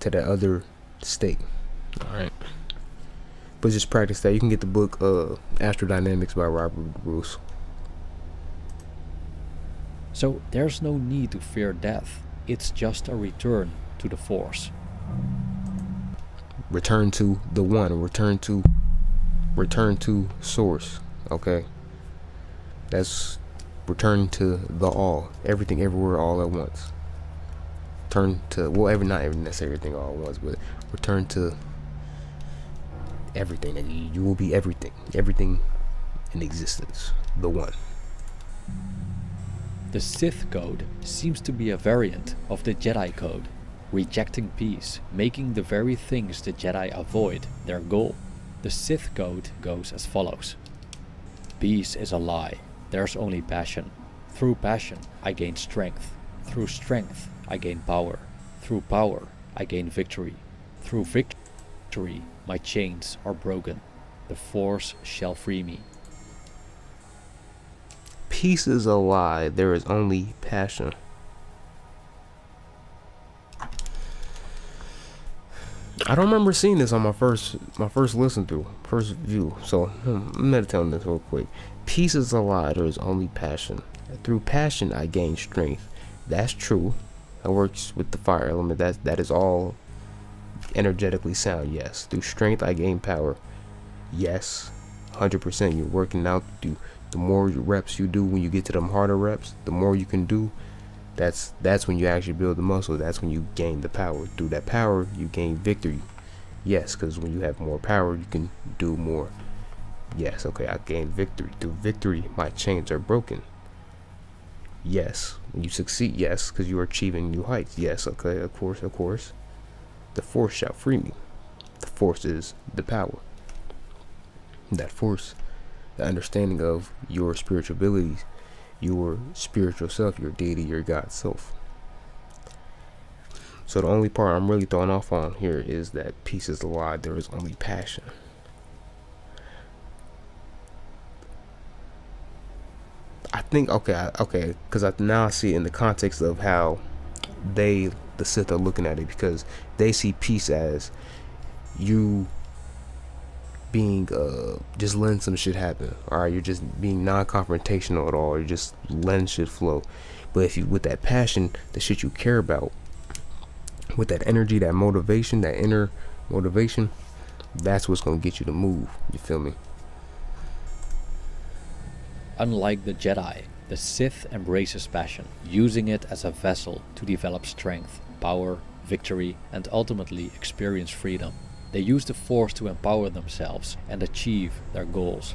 to the other state. All right. But just practice that. You can get the book uh, Astral Dynamics by Robert Bruce. So there's no need to fear death. It's just a return to the force. Return to the one. Return to return to source. Okay. That's return to the all. Everything everywhere all at once. Turn to well every not every necessarily everything all at once, but return to everything you will be everything. Everything in existence. The one. The Sith Code seems to be a variant of the Jedi Code, rejecting peace, making the very things the Jedi avoid their goal. The Sith Code goes as follows. Peace is a lie, there's only passion. Through passion, I gain strength. Through strength, I gain power. Through power, I gain victory. Through victory, my chains are broken. The Force shall free me. Peace is a lie. There is only passion. I don't remember seeing this on my first my first listen through, first view. So hmm, meditate on this real quick. Peace is a lie. There is only passion. Through passion, I gain strength. That's true. That works with the fire element. That that is all energetically sound. Yes. Through strength, I gain power. Yes. 100%. You're working out. Do the more reps you do when you get to them harder reps, the more you can do. That's that's when you actually build the muscle. That's when you gain the power. Through that power, you gain victory. Yes, because when you have more power, you can do more. Yes, okay, I gain victory. Through victory, my chains are broken. Yes, when you succeed, yes, because you are achieving new heights. Yes, okay, of course, of course. The force shall free me. The force is the power. That force the understanding of your spiritual abilities, your spiritual self, your deity, your God self. So the only part I'm really throwing off on here is that peace is a lie. There is only passion. I think okay, okay, because I now I see in the context of how they, the Sith, are looking at it because they see peace as you being uh just letting some shit happen. All right you're just being non-confrontational at all. You're just letting shit flow. But if you with that passion the shit you care about with that energy that motivation that inner motivation that's what's gonna get you to move. You feel me? Unlike the jedi the sith embraces passion using it as a vessel to develop strength power victory and ultimately experience freedom they use the Force to empower themselves and achieve their goals.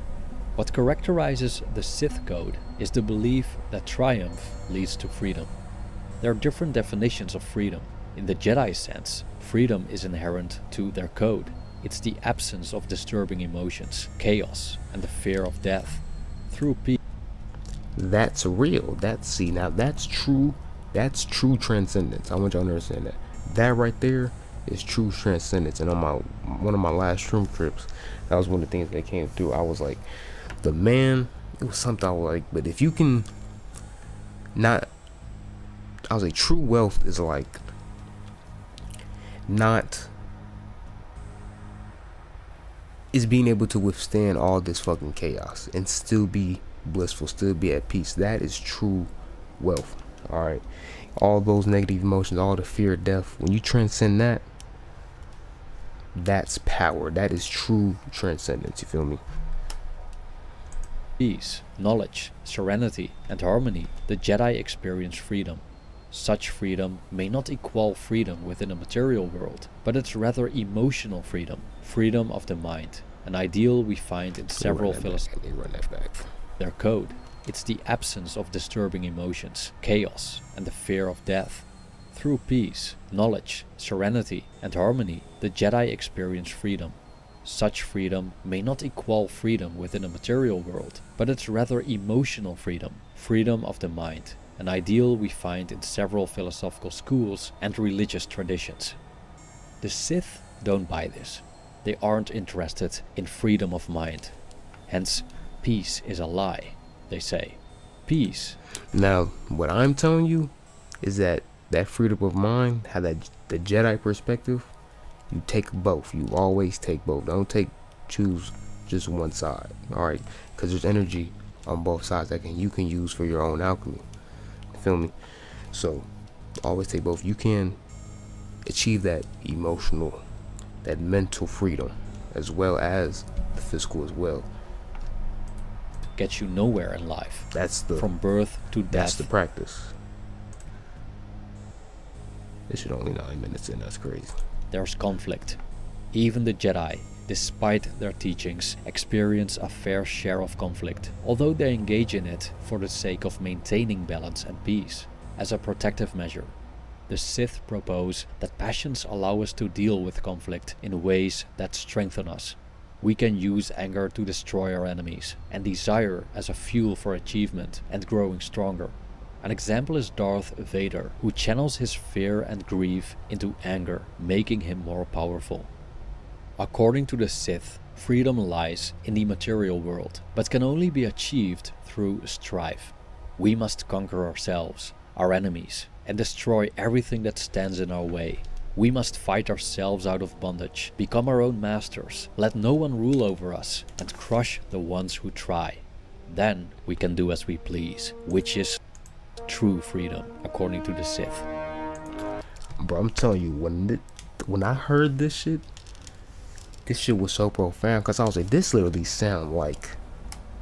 What characterizes the Sith Code is the belief that triumph leads to freedom. There are different definitions of freedom. In the Jedi sense, freedom is inherent to their code. It's the absence of disturbing emotions, chaos, and the fear of death. Through peace. That's real. That's see now that's true. That's true transcendence. I want y'all to understand that. That right there is true transcendence. And on my one of my last shroom trips, that was one of the things that came through. I was like, the man, it was something I was like, but if you can not, I was like, true wealth is like not is being able to withstand all this fucking chaos and still be blissful, still be at peace. That is true wealth. All right. All those negative emotions, all the fear of death, when you transcend that, that's power. That is true transcendence. You feel me? Peace, knowledge, serenity, and harmony, the Jedi experience freedom. Such freedom may not equal freedom within a material world, but it's rather emotional freedom, freedom of the mind, an ideal we find in several philosophies. Their code, it's the absence of disturbing emotions, chaos, and the fear of death. Through peace, knowledge, serenity, and harmony, the Jedi experience freedom. Such freedom may not equal freedom within a material world, but it's rather emotional freedom, freedom of the mind, an ideal we find in several philosophical schools and religious traditions. The Sith don't buy this. They aren't interested in freedom of mind. Hence, peace is a lie, they say. Peace. Now, what I'm telling you is that that freedom of mind, how that the Jedi perspective, you take both. You always take both. Don't take choose just one side. All right, because there's energy on both sides that can you can use for your own alchemy. Feel me? So always take both. You can achieve that emotional, that mental freedom, as well as the physical as well. Gets you nowhere in life. That's the from birth to death. That's the practice. This should only nine minutes in. That's crazy. There's conflict. Even the Jedi despite their teachings, experience a fair share of conflict, although they engage in it for the sake of maintaining balance and peace. As a protective measure, the Sith propose that passions allow us to deal with conflict in ways that strengthen us. We can use anger to destroy our enemies, and desire as a fuel for achievement and growing stronger. An example is Darth Vader, who channels his fear and grief into anger, making him more powerful. According to the Sith, freedom lies in the material world, but can only be achieved through strife. We must conquer ourselves, our enemies, and destroy everything that stands in our way. We must fight ourselves out of bondage, become our own masters, let no one rule over us, and crush the ones who try. Then we can do as we please, which is true freedom, according to the Sith. Bro, I'm telling you, when it, when I heard this shit, this shit was so profound because I was like, this literally sound like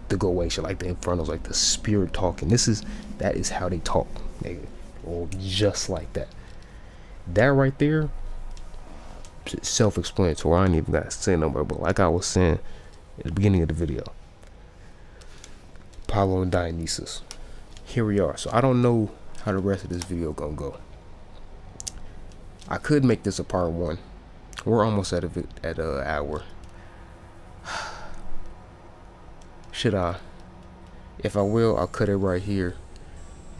the Goetia, like the Infernos, like the spirit talking. This is that is how they talk, nigga. Or just like that. That right there, self-explanatory. I ain't even gotta say no more. But like I was saying at the beginning of the video, Apollo and Dionysus. Here we are. So I don't know how the rest of this video gonna go. I could make this a part one we're almost at a at a hour. Should I? If I will, I'll cut it right here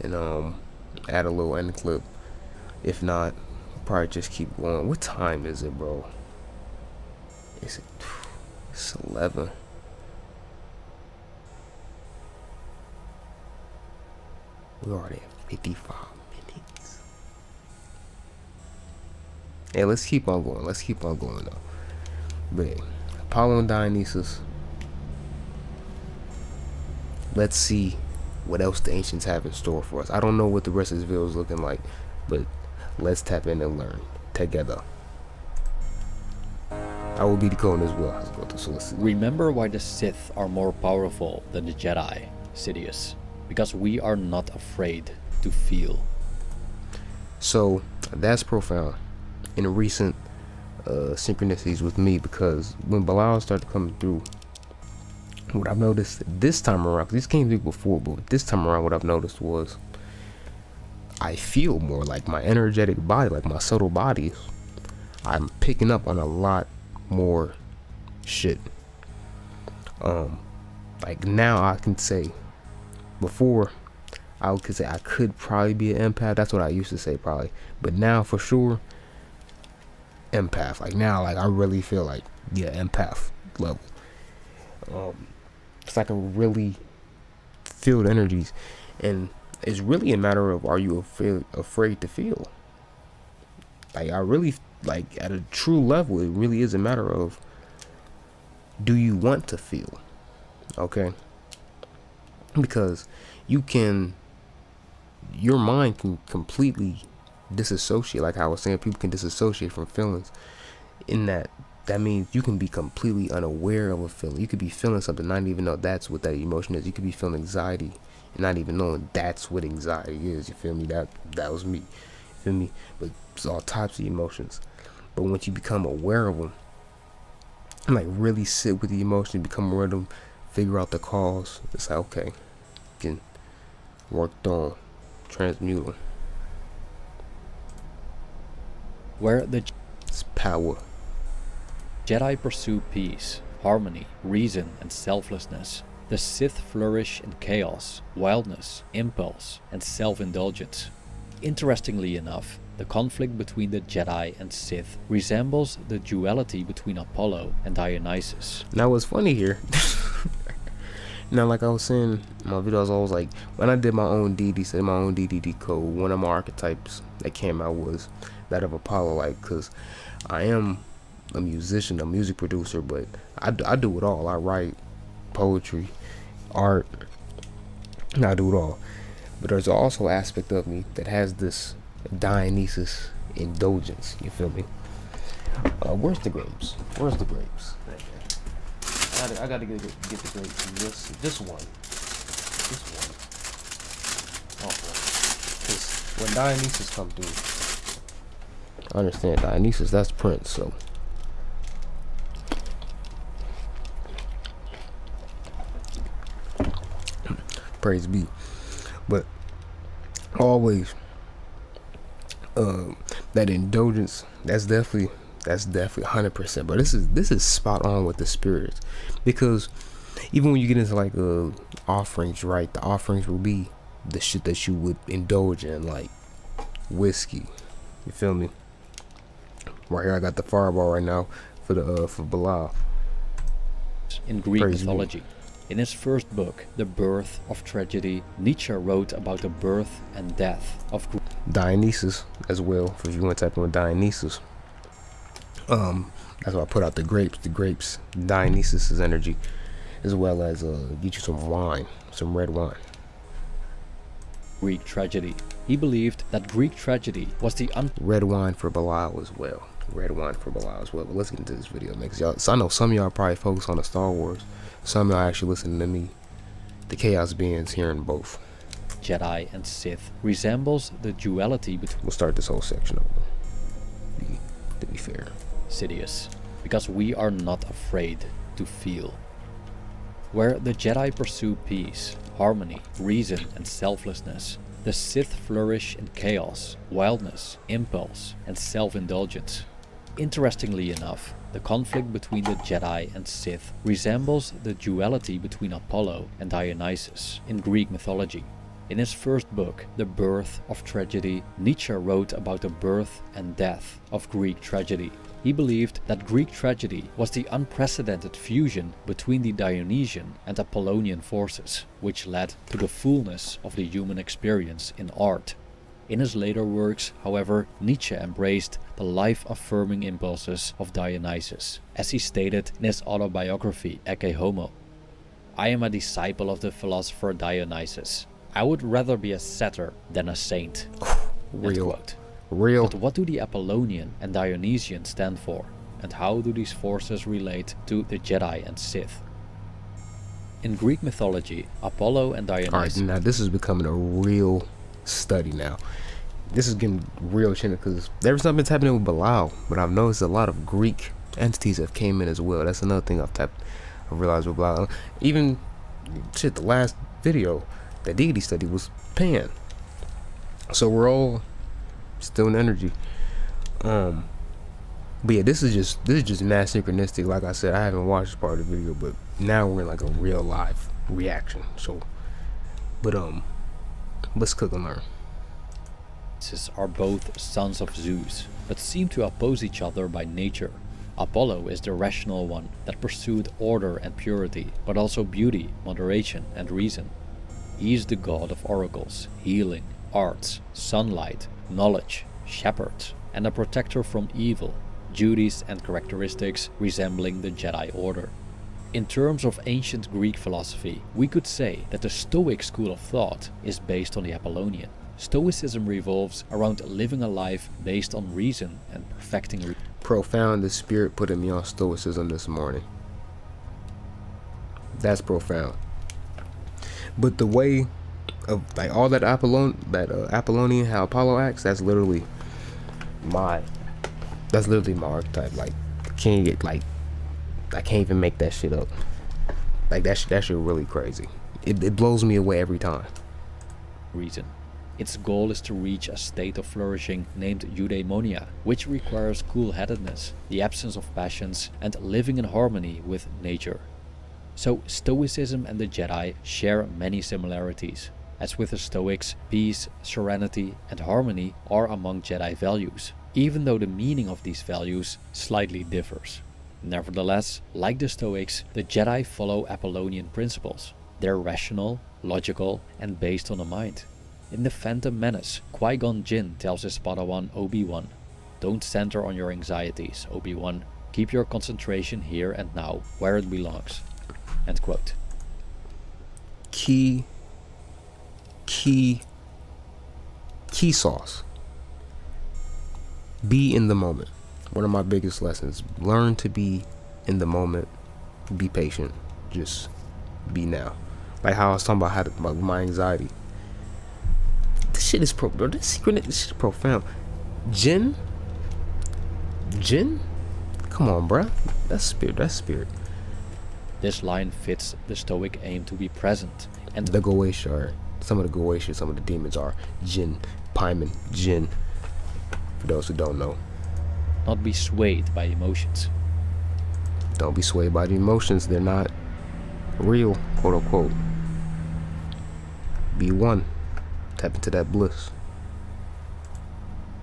and um add a little end clip. If not, probably just keep going. What time is it, bro? Is it? It's 11. We're already have 55. minutes. Hey, let's keep on going. Let's keep on going though. But Apollo and Dionysus. Let's see what else the ancients have in store for us. I don't know what the rest of this video is looking like, but let's tap in and learn together. I will be the decoding as well. Remember why the Sith are more powerful than the Jedi, Sidious. Because we are not afraid to feel. So that's profound in recent uh, synchronicities with me because when Belial started coming through, what I've noticed this time around, this came through before, but this time around, what I've noticed was I feel more like my energetic body, like my subtle body. I'm picking up on a lot more shit. Um, like now I can say, before I could say I could probably be an empath. That's what I used to say probably, but now for sure empath. Like now, like I really feel like yeah, empath level. Um, it's like a really feel the energies, and it's really a matter of are you afraid afraid to feel. Like I really like at a true level, it really is a matter of do you want to feel, okay? Because you can, your mind can completely disassociate like i was saying people can disassociate from feelings in that that means you can be completely unaware of a feeling you could be feeling something not even know that's what that emotion is you could be feeling anxiety and not even knowing that's what anxiety is. You feel me? That that was me. You feel me? But it's all types of emotions. But once you become aware of them, and like really sit with the emotion, become aware of them, figure out the cause. It's like okay, worked on transmute. Where the It's power. Jedi pursue peace, harmony, reason, and selflessness. The Sith flourish in chaos, wildness, impulse, and self indulgence. Interestingly enough, the conflict between the Jedi and Sith resembles the duality between Apollo and Dionysus. Now what's funny here? now, like I was saying my videos, I was like, when I did my own DD, say my own DDD code, one of my archetypes that came out was that of Apollo, like, cause I am a musician, a music producer, but I do it all. I write poetry, art, I do it all. But there's also aspect of me that has this Dionysus indulgence. You feel me? Uh, where's the grapes? Where's the grapes? I gotta, I gotta get, get, get the from this this one. This one. Oh, boy. because when Dionysus come through, I understand Dionysus. That's Prince. So praise be. But always, um, that indulgence. That's definitely that's definitely hundred percent. But this is this is spot on with the spirits, because even when you get into like uh offerings, right? The offerings will be the shit that you would indulge in, like whiskey. You feel me? Right here, I got the fireball right now for the uh, for Belial. in Greek Praise mythology. In his first book, The Birth of Tragedy, Nietzsche wrote about the birth and death of Dionysus as well. For if you want to type in Dionysus, um, that's why I put out the grapes. The grapes, Dionysus's energy, as well as uh, get you some wine, some red wine. Greek tragedy. He believed that Greek tragedy was the un- Red wine for Belial as well. Red wine for Belial as well. But let's get into this video, man. 'cause y'all, so I know some of y'all probably focus on the Star Wars. Some of y'all actually listening to me. The Chaos Beings hearing both. Jedi and Sith resembles the duality between We'll start this whole section over. To be fair. Sidious, because we are not afraid to feel. Where the Jedi pursue peace, harmony, reason, and selflessness, the Sith flourish in chaos, wildness, impulse, and self indulgence. Interestingly enough, the conflict between the Jedi and Sith resembles the duality between Apollo and Dionysus in Greek mythology. In his first book, The Birth of Tragedy, Nietzsche wrote about the birth and death of Greek tragedy. He believed that Greek tragedy was the unprecedented fusion between the Dionysian and Apollonian forces, which led to the fullness of the human experience in art. In his later works, however, Nietzsche embraced the life-affirming impulses of Dionysus, as he stated in his autobiography Ecce Homo. I am a disciple of the philosopher Dionysus. I would rather be a satyr than a saint. Real. Real. But what do the Apollonian and Dionysian stand for? And how do these forces relate to the Jedi and Sith? In Greek mythology, Apollo and Dionysus... All right, Dionysus now this is becoming a real study now. This is getting real shit because there's something that's happening with Belial, but I've noticed a lot of Greek entities have came in as well. That's another thing I've tapped. I realized with Belial. Even shit, the last video, the deity study was Pan. So we're all still in energy. Um, but yeah, this is just this is just mass synchronistic. Like I said, I haven't watched part of the video, but now we're in like a real live reaction. So, but um, let's cook and learn. are both sons of Zeus, but seem to oppose each other by nature. Apollo is the rational one that pursued order and purity, but also beauty, moderation, and reason. He is the god of oracles, healing, arts, sunlight, knowledge, shepherds, and a protector from evil, duties and characteristics resembling the Jedi Order. In terms of ancient Greek philosophy, we could say that the Stoic school of thought is based on the Apollonian. Stoicism revolves around living a life based on reason and perfecting re- Profound. The spirit putting me on stoicism this morning. That's profound. But the way of like all that Apollon that uh, Apollonian how Apollo acts. That's literally my that's literally my archetype. Like can't get like I can't even make that shit up. Like that shit, that shit really crazy. It, it blows me away every time. Reason. Its goal is to reach a state of flourishing named eudaimonia, which requires cool-headedness, the absence of passions, and living in harmony with nature. So Stoicism and the Jedi share many similarities. As with the Stoics, peace, serenity and harmony are among Jedi values, even though the meaning of these values slightly differs. Nevertheless, like the Stoics, the Jedi follow Apollonian principles. They're rational, logical and based on the mind. In The Phantom Menace, Qui-Gon Jinn tells his Padawan Obi-Wan, Don't center on your anxieties, Obi-Wan. Keep your concentration here and now, where it belongs. End quote. Key, key, key sauce. Be in the moment. One of my biggest lessons. Learn to be in the moment. Be patient. Just be now. Like how I was talking about how to, my, my anxiety this shit is pro bro. This secret this shit is profound. Jinn? Jinn? Come on, bro. That's spirit. That's spirit. This line fits the Stoic aim to be present. And the Goetia are some of the Goetia, some of the demons are Jinn, Paimon, Jinn. For those who don't know. Not be swayed by emotions. Don't be swayed by the emotions. They're not real, quote unquote. Be one. Tap into that bliss.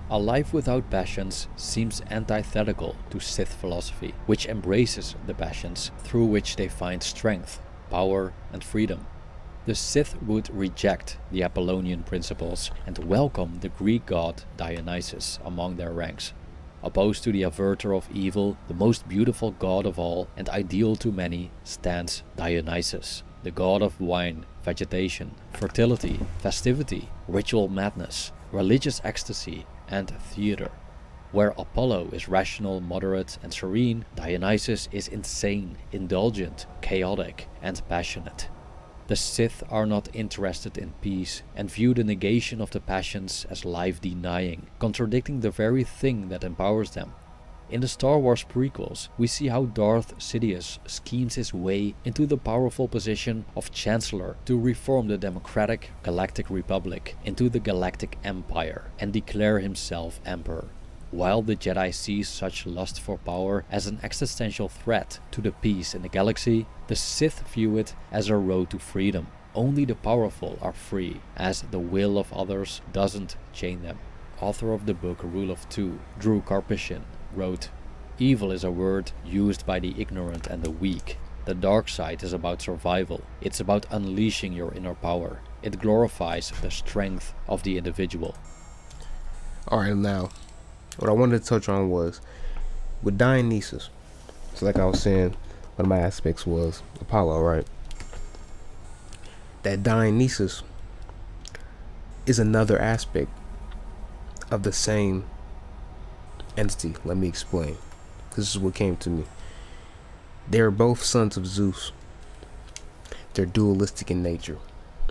A life without passions seems antithetical to Sith philosophy, which embraces the passions through which they find strength, power and freedom. The Sith would reject the Apollonian principles and welcome the Greek god Dionysus among their ranks. Opposed to the averter of evil, the most beautiful god of all and ideal to many, stands Dionysus, the god of wine, vegetation, fertility, festivity, ritual madness, religious ecstasy, and theater. Where Apollo is rational, moderate, and serene, Dionysus is insane, indulgent, chaotic, and passionate. The Sith are not interested in peace and view the negation of the passions as life denying, contradicting the very thing that empowers them. In the Star Wars prequels, we see how Darth Sidious schemes his way into the powerful position of Chancellor to reform the democratic Galactic Republic into the Galactic Empire and declare himself Emperor. While the Jedi see such lust for power as an existential threat to the peace in the galaxy, the Sith view it as a road to freedom. Only the powerful are free, as the will of others doesn't chain them. Author of the book Rule of Two, Drew Karpyshyn, wrote, Evil is a word used by the ignorant and the weak. The dark side is about survival. It's about unleashing your inner power. It glorifies the strength of the individual. Alright, now, what I wanted to touch on was with Dionysus. So, like I was saying, one of my aspects was Apollo, right? That Dionysus is another aspect of the same entity. Let me explain. This is what came to me. They are both sons of Zeus. They're dualistic in nature.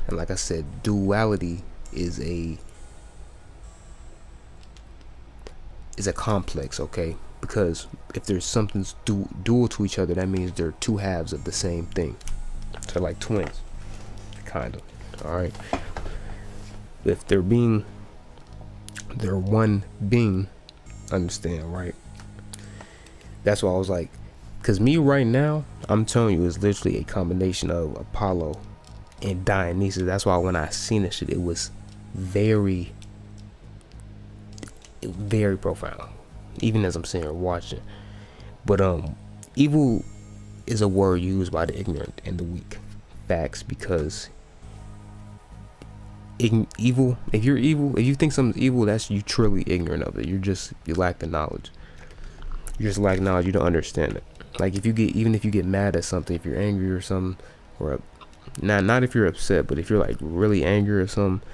And like I said, duality is a is a complex, okay? Because if there's something du dual to each other, that means they're two halves of the same thing. So like twins, kind of. All right. If they're being, they're one being, understand, right? That's why I was like, because me right now, I'm telling you, it's literally a combination of Apollo and Dionysus. That's why when I seen this shit, it was very, very profound. Even as I'm sitting here watching. But um, evil is a word used by the ignorant and the weak. Facts, because evil if you're evil if you think something's evil that's you truly ignorant of it you're just you lack the knowledge you just lack knowledge you don't understand it like if you get even if you get mad at something if you're angry or something or not not if you're upset but if you're like really angry or something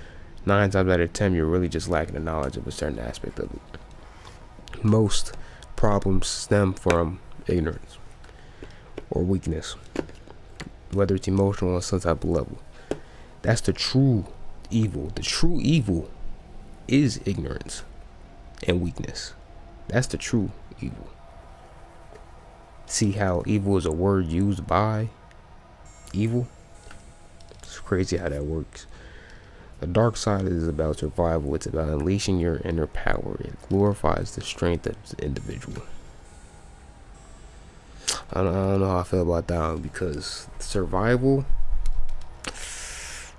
nine times out of ten you're really just lacking the knowledge of a certain aspect of it most problems stem from ignorance or weakness whether it's emotional or some type of level That's the true evil. The true evil is ignorance and weakness. That's the true evil. See how evil is a word used by evil? It's crazy how that works. The dark side is about survival. It's about unleashing your inner power. It glorifies the strength of the individual. I don't, I don't know how I feel about that one because survival.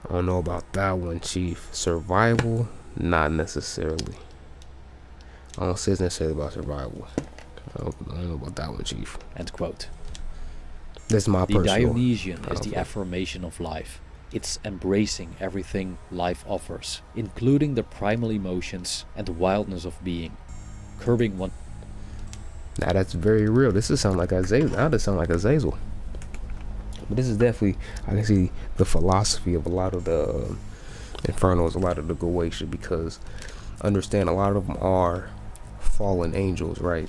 I don't know about that one, Chief. Survival, not necessarily. I don't say it's necessarily about survival. I don't, I don't know about that one, Chief. End quote. That's my The personal. Dionysian is the affirmation of life. It's embracing everything life offers, including the primal emotions and the wildness of being, curbing one Now that's very real. This is sound like Azazel. Now this sound like Azazel. But this is definitely I can see the philosophy of a lot of the uh, Infernos, a lot of the Goetia, because understand a lot of them are fallen angels, right?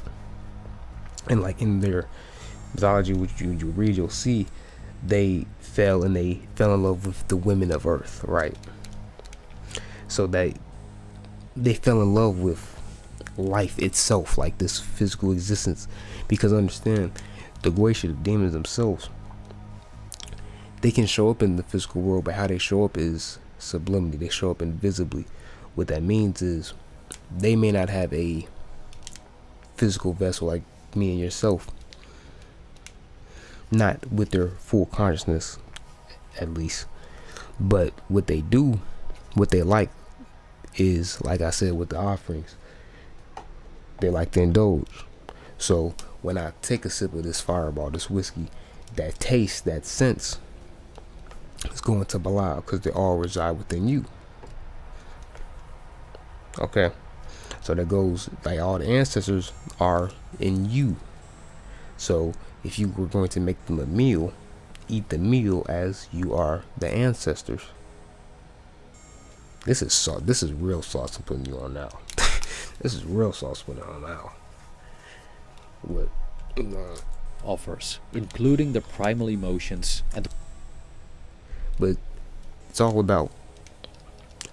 And like in their mythology, which you, you read, you'll see they fell and they fell in love with the women of Earth, right? So they they fell in love with life itself, like this physical existence. Because understand, the Goetia, the demons themselves, they can show up in the physical world, but how they show up is sublimity. They show up invisibly. What that means is they may not have a physical vessel like me and yourself, not with their full consciousness, at least. But what they do, what they like, is like I said with the offerings they like to indulge. So when I take a sip of this fireball, this whiskey, that taste, that sense is going to Belial because they all reside within you. Okay. So that goes like all the ancestors are in you. So if you were going to make them a meal, eat the meal as you are the ancestors. This is sauce. This is real sauce I'm putting you on now. this is real sauce putting on now. What? Uh, offers, including the primal emotions and but it's all about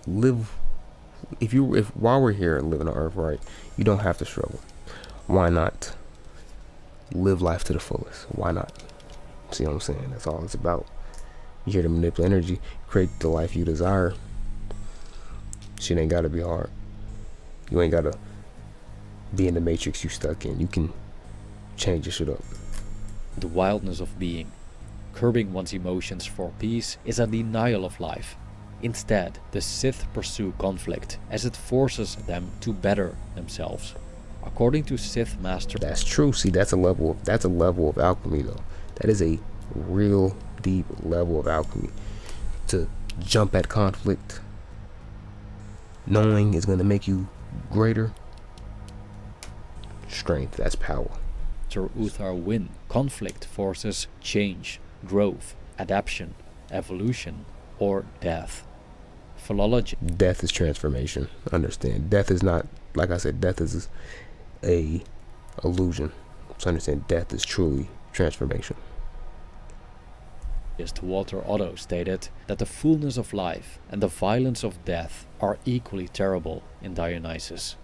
live. If you if while we're here living on Earth, right, you don't have to struggle. Why not live life to the fullest? Why not? See what I'm saying? That's all it's about. You're here to manipulate energy, create the life you desire. Shit ain't gotta be hard. You ain't gotta be in the matrix you stuck in. You can change your shit up. the wildness of being. Curbing one's emotions for peace is a denial of life. Instead, the Sith pursue conflict as it forces them to better themselves. According to Sith Master That's true. See, that's a level of that's a level of alchemy though. That is a real deep level of alchemy. To jump at conflict knowing is gonna make you greater. Strength, that's power. Sir Uthar Wynn, conflict forces change, growth, adaptation, evolution, or death. Philology Death is transformation. Understand. Death is not like I said, death is a illusion. So understand death is truly transformation. Just Walter Otto stated that the fullness of life and the violence of death are equally terrible in Dionysus.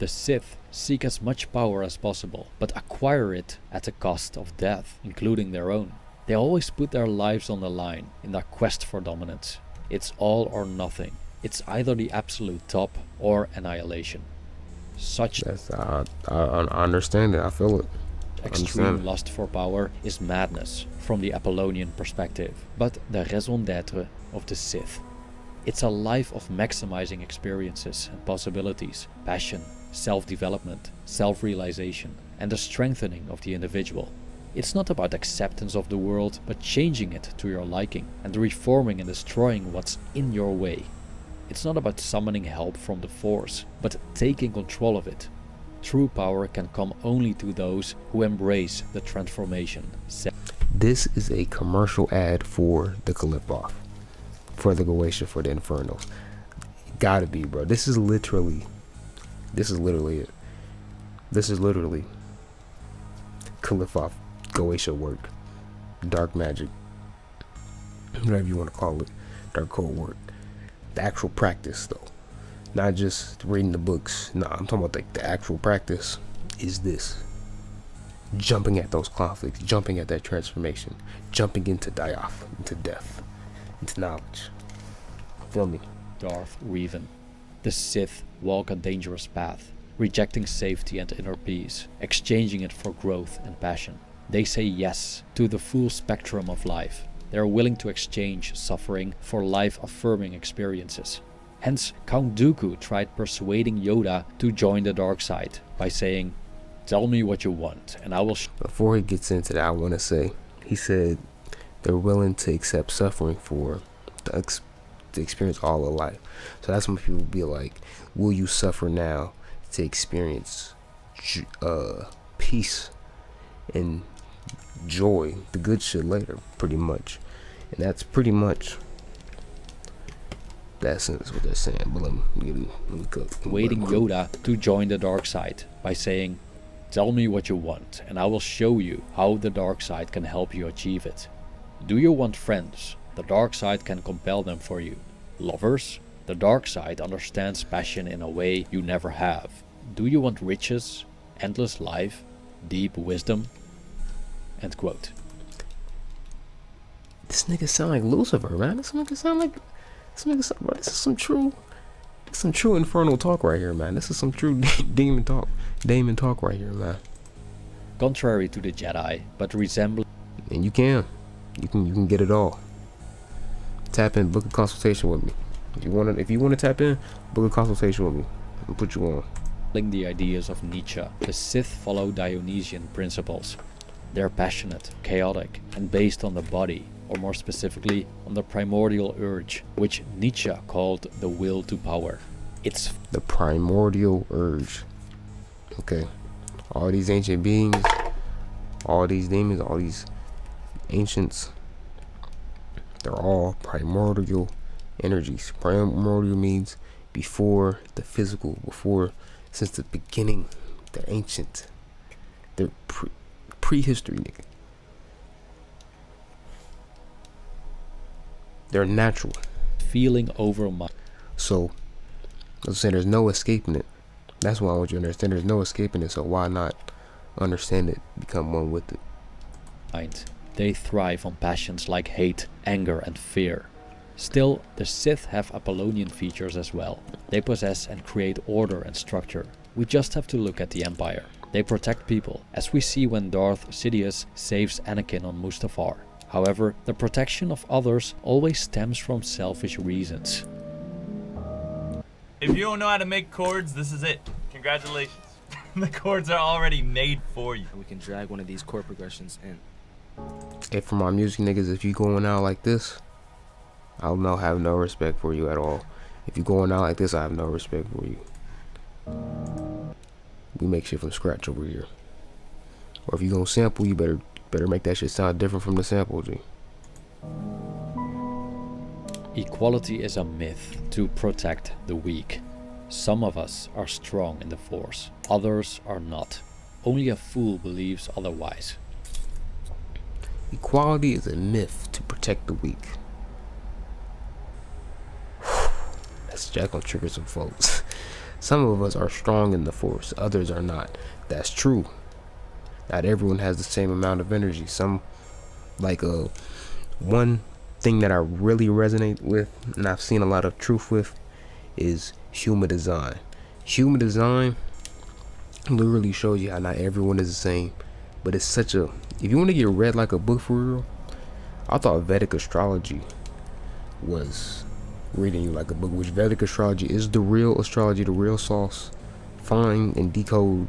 The Sith seek as much power as possible, but acquire it at the cost of death, including their own. They always put their lives on the line in their quest for dominance. It's all or nothing. It's either the absolute top or annihilation. Such That's I, I, I understand it. I feel it. Extreme lust for power is madness from the Apollonian perspective, but the raison d'etre of the Sith. It's a life of maximizing experiences and possibilities, passion, self development, self realization, and the strengthening of the individual. It's not about acceptance of the world, but changing it to your liking and reforming and destroying what's in your way. It's not about summoning help from the Force, but taking control of it. True power can come only to those who embrace the transformation. This is a commercial ad for the Qliphoth, for the Goetia, for the Infernos. Gotta be, bro. This is literally, this is literally it. This is literally Qliphoth Goetia work, dark magic, whatever you want to call it. dark code work. The actual practice, though, not just reading the books. Nah, I'm talking about like the actual practice. Is this jumping at those conflicts, jumping at that transformation, jumping into die off, into death, into knowledge. Feel me? Darth Revan. The Sith walk a dangerous path, rejecting safety and inner peace, exchanging it for growth and passion. They say yes to the full spectrum of life. They are willing to exchange suffering for life affirming experiences. Hence, Count Dooku tried persuading Yoda to join the dark side by saying, Tell me what you want, and I will. Before he gets into that, I want to say he said they're willing to accept suffering for the, ex- to experience all of life. So that's when people be like, "Will you suffer now to experience uh, peace and joy, the good shit later?" Pretty much, and that's pretty much that's what they're saying. But let me, let me, let me cook. Waiting Yoda to join the dark side by saying, Tell me what you want, and I will show you how the dark side can help you achieve it. Do you want friends? The dark side can compel them for you. Lovers? The dark side understands passion in a way you never have. Do you want riches? Endless life? Deep wisdom? End quote. This nigga sound like Lucifer, man. This nigga sound like this nigga sound, bro, this is some true some true infernal talk right here, man. This is some true demon talk. demon talk right here, man. Contrary to the Jedi, but resembling. And you can, you can, you can get it all. Tap in, book a consultation with me. If you want to, if you want to tap in, book a consultation with me. I'll put you on. Like The ideas of Nietzsche, the Sith follow Dionysian principles. They're passionate, chaotic, and based on the body, or more specifically, on the primordial urge, which Nietzsche called the will to power. It's the primordial urge. Okay. All these ancient beings, all these demons, all these ancients, they're all primordial energies. Primordial means before the physical, before, since the beginning, the ancient. They're pre prehistory, nigga. They're natural. Feeling over my. So, let's say there's no escaping it. That's why I want you to understand there's no escaping it, so why not understand it, become one with it? Mind. They thrive on passions like hate, anger, and fear. Still, the Sith have Apollonian features as well. They possess and create order and structure. We just have to look at the Empire. They protect people, as we see when Darth Sidious saves Anakin on Mustafar. However, the protection of others always stems from selfish reasons. If you don't know how to make chords, this is it. Congratulations. the chords are already made for you. We can drag one of these chord progressions in. Hey, for my music niggas, if you going out like this, I'll no have no respect for you at all. If you going out like this, I have no respect for you. We make shit from scratch over here. Or if you gonna sample, you better better make that shit sound different from the sample, G. Equality is a myth to protect the weak. Some of us are strong in the force, others are not. Only a fool believes otherwise. Equality is a myth to protect the weak. That's Jack on trigger some folks. Some of us are strong in the force, others are not. That's true. Not everyone has the same amount of energy. Some, like, uh, one thing that I really resonate with and I've seen a lot of truth with is human design. Human design literally shows you how not everyone is the same. But it's such a if you want to get read like a book for real, I thought Vedic astrology was reading you like a book, which Vedic astrology is the real astrology, the real sauce. Find and decode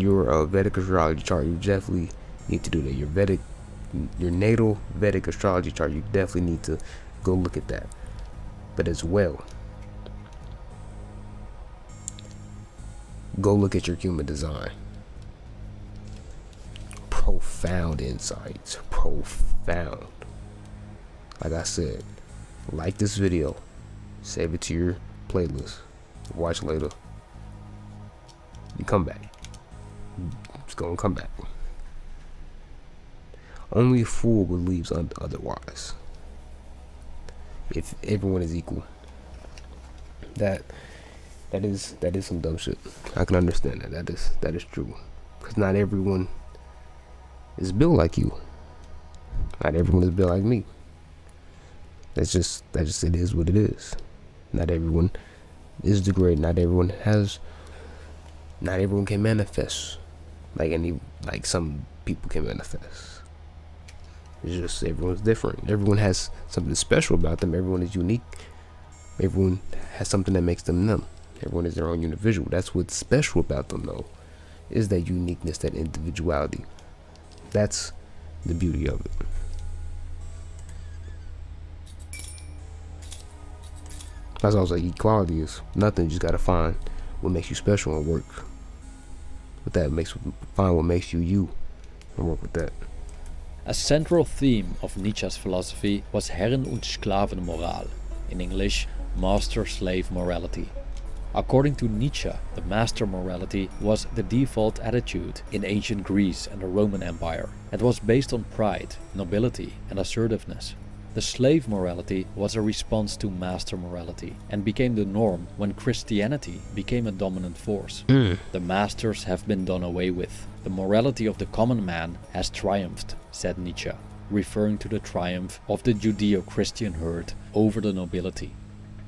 your uh, Vedic astrology chart. You definitely need to do that. Your Vedic your natal Vedic astrology chart, you definitely need to go look at that. But as well, go look at your human design. Profound insights. Profound. Like I said, like this video, save it to your playlist, watch later. You come back. It's gonna come back. Only a fool believes otherwise. if everyone is equal. That that is that is some dumb shit. I can understand that. That is that is true. Cause not everyone is built like you. Not everyone is built like me. That's just that just it is what it is. Not everyone is the great. Not everyone has. Not everyone can manifest like any like some people can manifest. It's just everyone's different. Everyone has something special about them. Everyone is unique. Everyone has something that makes them them. Everyone is their own individual. That's what's special about them, though, is that uniqueness, that individuality. That's the beauty of it. That's also like equality is nothing. You just gotta find what makes you special and work with that. Makes find what makes you you and work with that. A central theme of Nietzsche's philosophy was Herren- und Sklavenmoral, in English, master-slave morality. According to Nietzsche, the master morality was the default attitude in ancient Greece and the Roman Empire. It was based on pride, nobility and assertiveness. The slave morality was a response to master morality and became the norm when Christianity became a dominant force. Hmm. The masters have been done away with. The morality of the common man has triumphed, said Nietzsche, referring to the triumph of the Judeo-Christian herd over the nobility.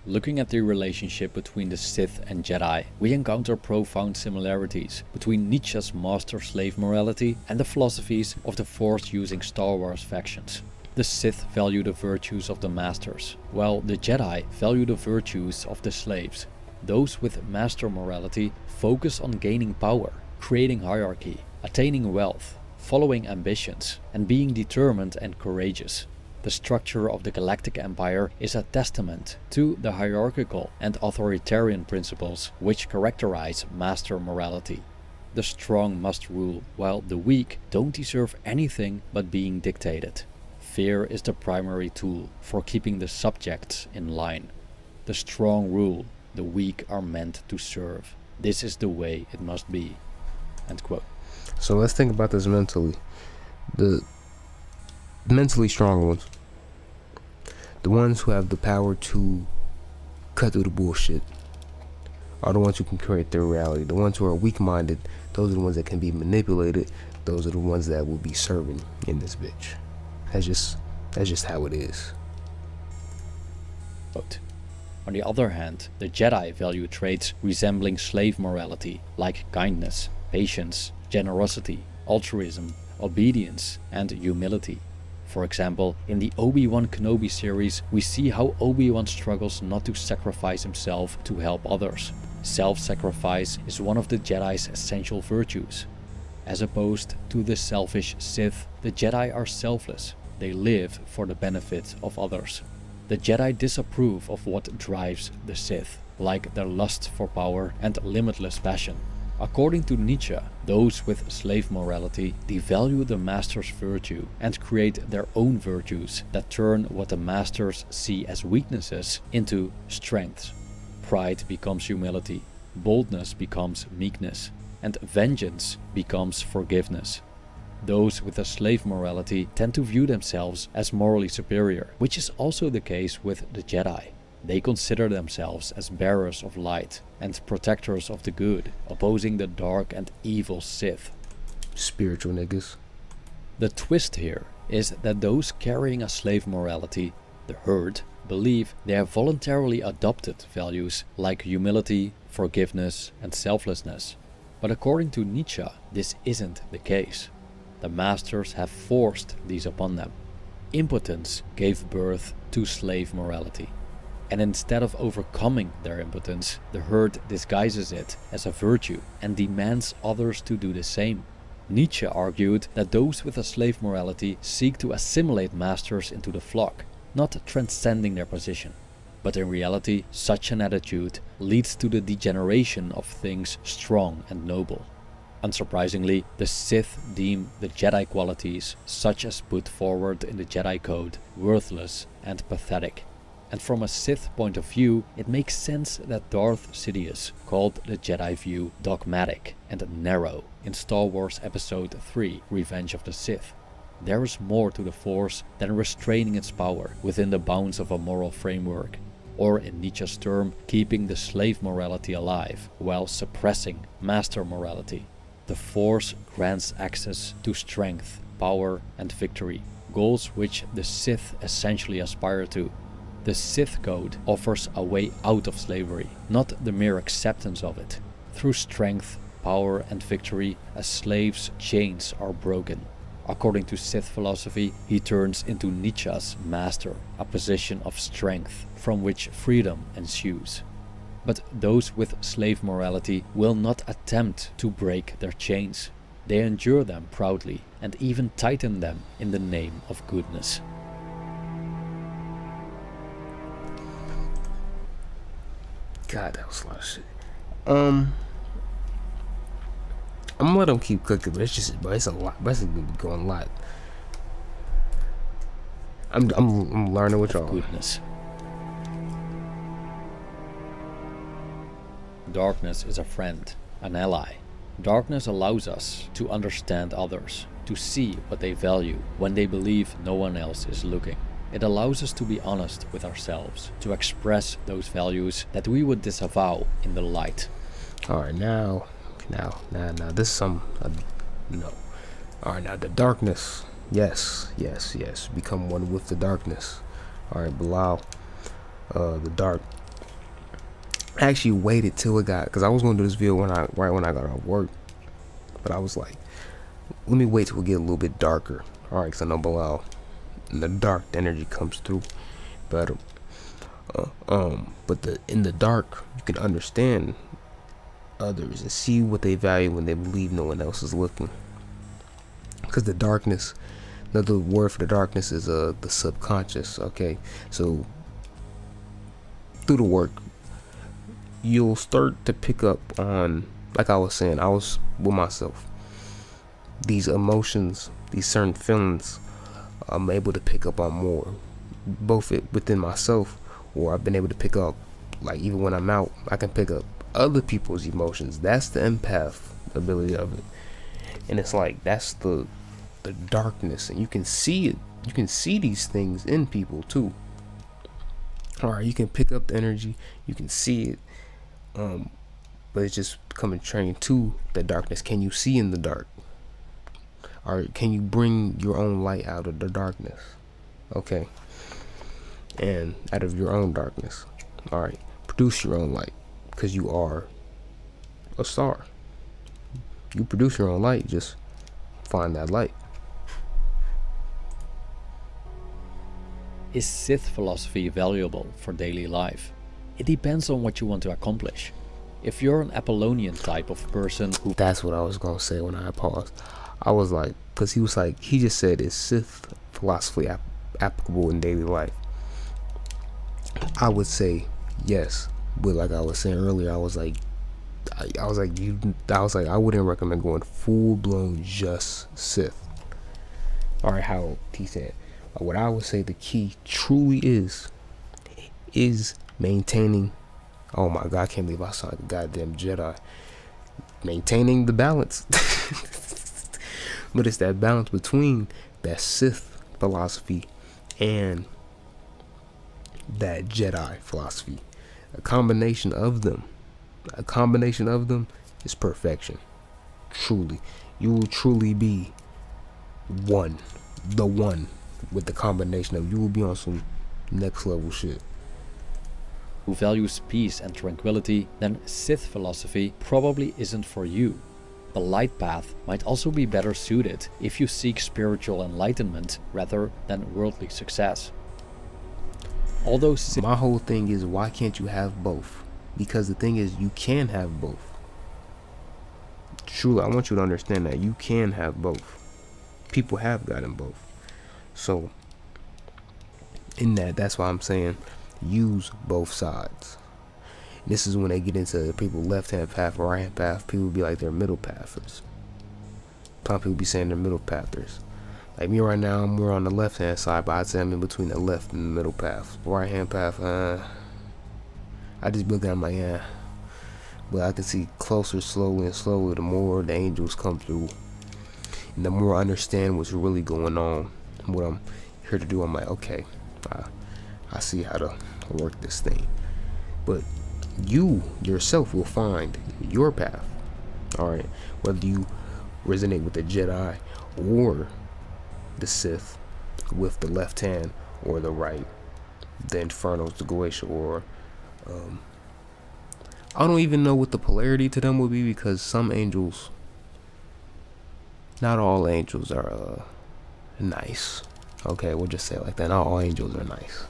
Looking at the relationship between the Sith and Jedi, we encounter profound similarities between Nietzsche's master-slave morality and the philosophies of the Force-using Star Wars factions. The Sith value the virtues of the masters, while the Jedi value the virtues of the slaves. Those with master morality focus on gaining power, creating hierarchy, attaining wealth, following ambitions, and being determined and courageous. The structure of the Galactic Empire is a testament to the hierarchical and authoritarian principles which characterize master morality. The strong must rule, while the weak don't deserve anything but being dictated. Fear is the primary tool for keeping the subjects in line. The strong rule, the weak are meant to serve. This is the way it must be. End quote. So let's think about this mentally. The mentally strong ones, the ones who have the power to cut through the bullshit, are the ones who can create their reality. The ones who are weak minded, those are the ones that can be manipulated. Those are the ones that will be serving in this bitch. That's just that's just how it is. Quote. On the other hand, the Jedi value traits resembling slave morality, like kindness, patience, generosity, altruism, obedience, and humility. For example, in the Obi-Wan Kenobi series, we see how Obi-Wan struggles not to sacrifice himself to help others. Self-sacrifice is one of the Jedi's essential virtues. As opposed to the selfish Sith, the Jedi are selfless. They live for the benefit of others. The Jedi disapprove of what drives the Sith, like their lust for power and limitless passion. According to Nietzsche, those with slave morality devalue the master's virtue and create their own virtues that turn what the masters see as weaknesses into strengths. Pride becomes humility, boldness becomes meekness, and vengeance becomes forgiveness. Those with a slave morality tend to view themselves as morally superior, which is also the case with the Jedi. They consider themselves as bearers of light and protectors of the good, opposing the dark and evil Sith. Spiritual niggas. The twist here is that those carrying a slave morality, the herd, believe they have voluntarily adopted values like humility, forgiveness, and selflessness. But according to Nietzsche, this isn't the case. The masters have forced these upon them. Impotence gave birth to slave morality. And instead of overcoming their impotence, the herd disguises it as a virtue and demands others to do the same. Nietzsche argued that those with a slave morality seek to assimilate masters into the flock, not transcending their position. But in reality, such an attitude leads to the degeneration of things strong and noble. Unsurprisingly, the Sith deem the Jedi qualities, such as put forward in the Jedi Code, worthless and pathetic. And from a Sith point of view, it makes sense that Darth Sidious called the Jedi view dogmatic and narrow in Star Wars Episode 3 Revenge of the Sith. there is more to the Force than restraining its power within the bounds of a moral framework, or in Nietzsche's term, keeping the slave morality alive while suppressing master morality. The Force grants access to strength, power, and victory, goals which the Sith essentially aspire to. The Sith Code offers a way out of slavery, not the mere acceptance of it. Through strength, power, and victory, a slave's chains are broken. According to Sith philosophy, he turns into Nietzsche's master, a position of strength from which freedom ensues. But those with slave morality will not attempt to break their chains. They endure them proudly and even tighten them in the name of goodness. God, that was a lot of shit. Um, I'm gonna let them keep cooking, but it's just, but it's a lot. But it's going a lot. I'm, I'm, I'm learning with y'all. Goodness. Darkness is a friend, an ally. Darkness allows us to understand others, to see what they value when they believe no one else is looking. It allows us to be honest with ourselves, to express those values that we would disavow in the light. Alright, now, now, now, now, this is some, uh, no. Alright, now the darkness. Yes, yes, yes. Become one with the darkness. Alright, Belial, uh, the dark. I actually waited till it got, because I was going to do this video when I, right when I got off work. But I was like, let me wait till we get a little bit darker. Alright, because I know in the dark the energy comes through better uh, um but the in the dark you can understand others and see what they value when they believe no one else is looking because the darkness another word for the darkness is uh the subconscious okay so through the work you'll start to pick up on like i was saying i was with myself these emotions these certain feelings I'm able to pick up on more, both it within myself, or I've been able to pick up, like even when I'm out, I can pick up other people's emotions. That's the empath ability of it, and it's like that's the the darkness, and you can see it. You can see these things in people too. All right, you can pick up the energy, you can see it, um, but it's just becoming trained to the darkness. Can you see in the dark? or can you bring your own light out of the darkness? Okay. And out of your own darkness. All right. Produce your own light because you are a star. You produce your own light. Just find that light. Is Sith philosophy valuable for daily life? It depends on what you want to accomplish. If you're an Apollonian type of person who... That's what I was going to say when I paused. I was like, because he was like, he just said, is Sith philosophy ap applicable in daily life? I would say yes, but like I was saying earlier, I was like, I, I was like, you, I was like, I wouldn't recommend going full blown just Sith. All right, how he said, what I would say the key truly is, is maintaining. Oh my God, I can't believe I saw the goddamn Jedi. Maintaining the balance. But it's that balance between that Sith philosophy and that Jedi philosophy. A combination of them. A combination of them is perfection. Truly. You will truly be one. The one with the combination of you will be on some next level shit. Who values peace and tranquility, then Sith philosophy probably isn't for you. The light path might also be better suited if you seek spiritual enlightenment rather than worldly success. Although my whole thing is why can't you have both? Because the thing is you can have both. Truly, I want you to understand that you can have both. People have gotten both. So in that, that's why I'm saying use both sides. This is when they get into people left hand path right hand path. People be like they're middle pathers. Some people be saying they're middle pathers. Like me right now, I'm more on the left hand side, but I'd say I'm in between the left and the middle path. Right hand path, uh, I just look at my yeah. But I can see closer, slowly and slowly, the more the angels come through. And the more I understand what's really going on, what I'm here to do, I'm like, okay, I, I see how to work this thing. But you yourself will find your path. All right, whether you resonate with the Jedi or the Sith with the left hand or the right, the Infernos, the Goetia, or um, I don't even know what the polarity to them would be because some angels, not all angels are uh, nice. Okay, we'll just say like that. Not all angels are nice.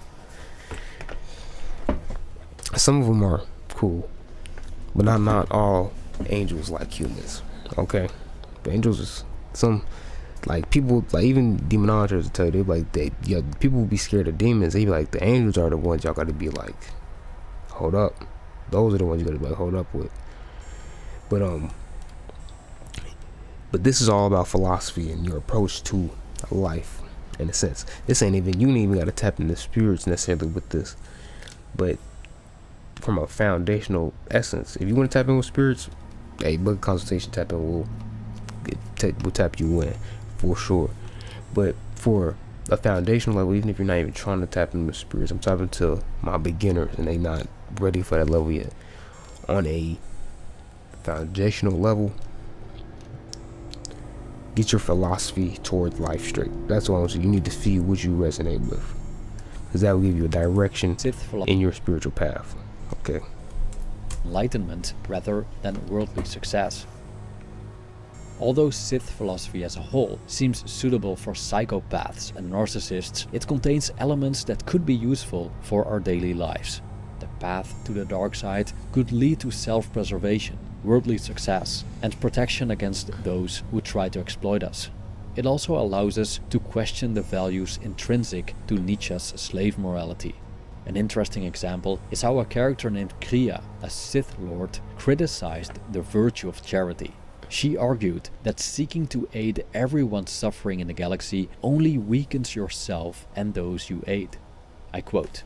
Some of them are cool, but not not all angels like humans. Okay, but angels is some like people like even demonologists will tell you they like they yeah people will be scared of demons. They be like the angels are the ones y'all got to be like, hold up, those are the ones you got to be like hold up with. But um, but this is all about philosophy and your approach to life in a sense. This ain't even you ain't even got to tap into spirits necessarily with this, but from a foundational essence. If you want to tap in with spirits, hey, book consultation tap in will will tap you in for sure. But for a foundational level, even if you're not even trying to tap in with spirits, I'm talking to my beginners and they not ready for that level yet. On a foundational level, get your philosophy towards life straight. That's what I'm saying. You need to see what you resonate with. Because that will give you a direction in your spiritual path. Okay. Enlightenment rather than worldly success. Although Sith philosophy as a whole seems suitable for psychopaths and narcissists, it contains elements that could be useful for our daily lives. The path to the dark side could lead to self-preservation, worldly success, and protection against those who try to exploit us. It also allows us to question the values intrinsic to Nietzsche's slave morality. An interesting example is how a character named Kreia, a Sith Lord, criticized the virtue of charity. She argued that seeking to aid everyone suffering in the galaxy only weakens yourself and those you aid. I quote,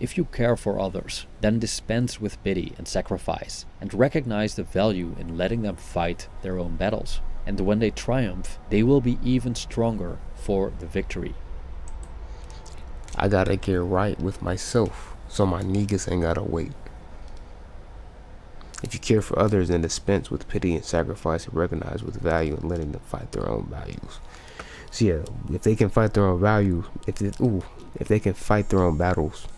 If you care for others, then dispense with pity and sacrifice, and recognize the value in letting them fight their own battles. And when they triumph, they will be even stronger for the victory. I gotta get right with myself so my niggas ain't gotta wait. If you care for others, then dispense with pity and sacrifice and recognize with value and letting them fight their own values. So yeah, if they can fight their own values, if it, ooh, if they can fight their own battles,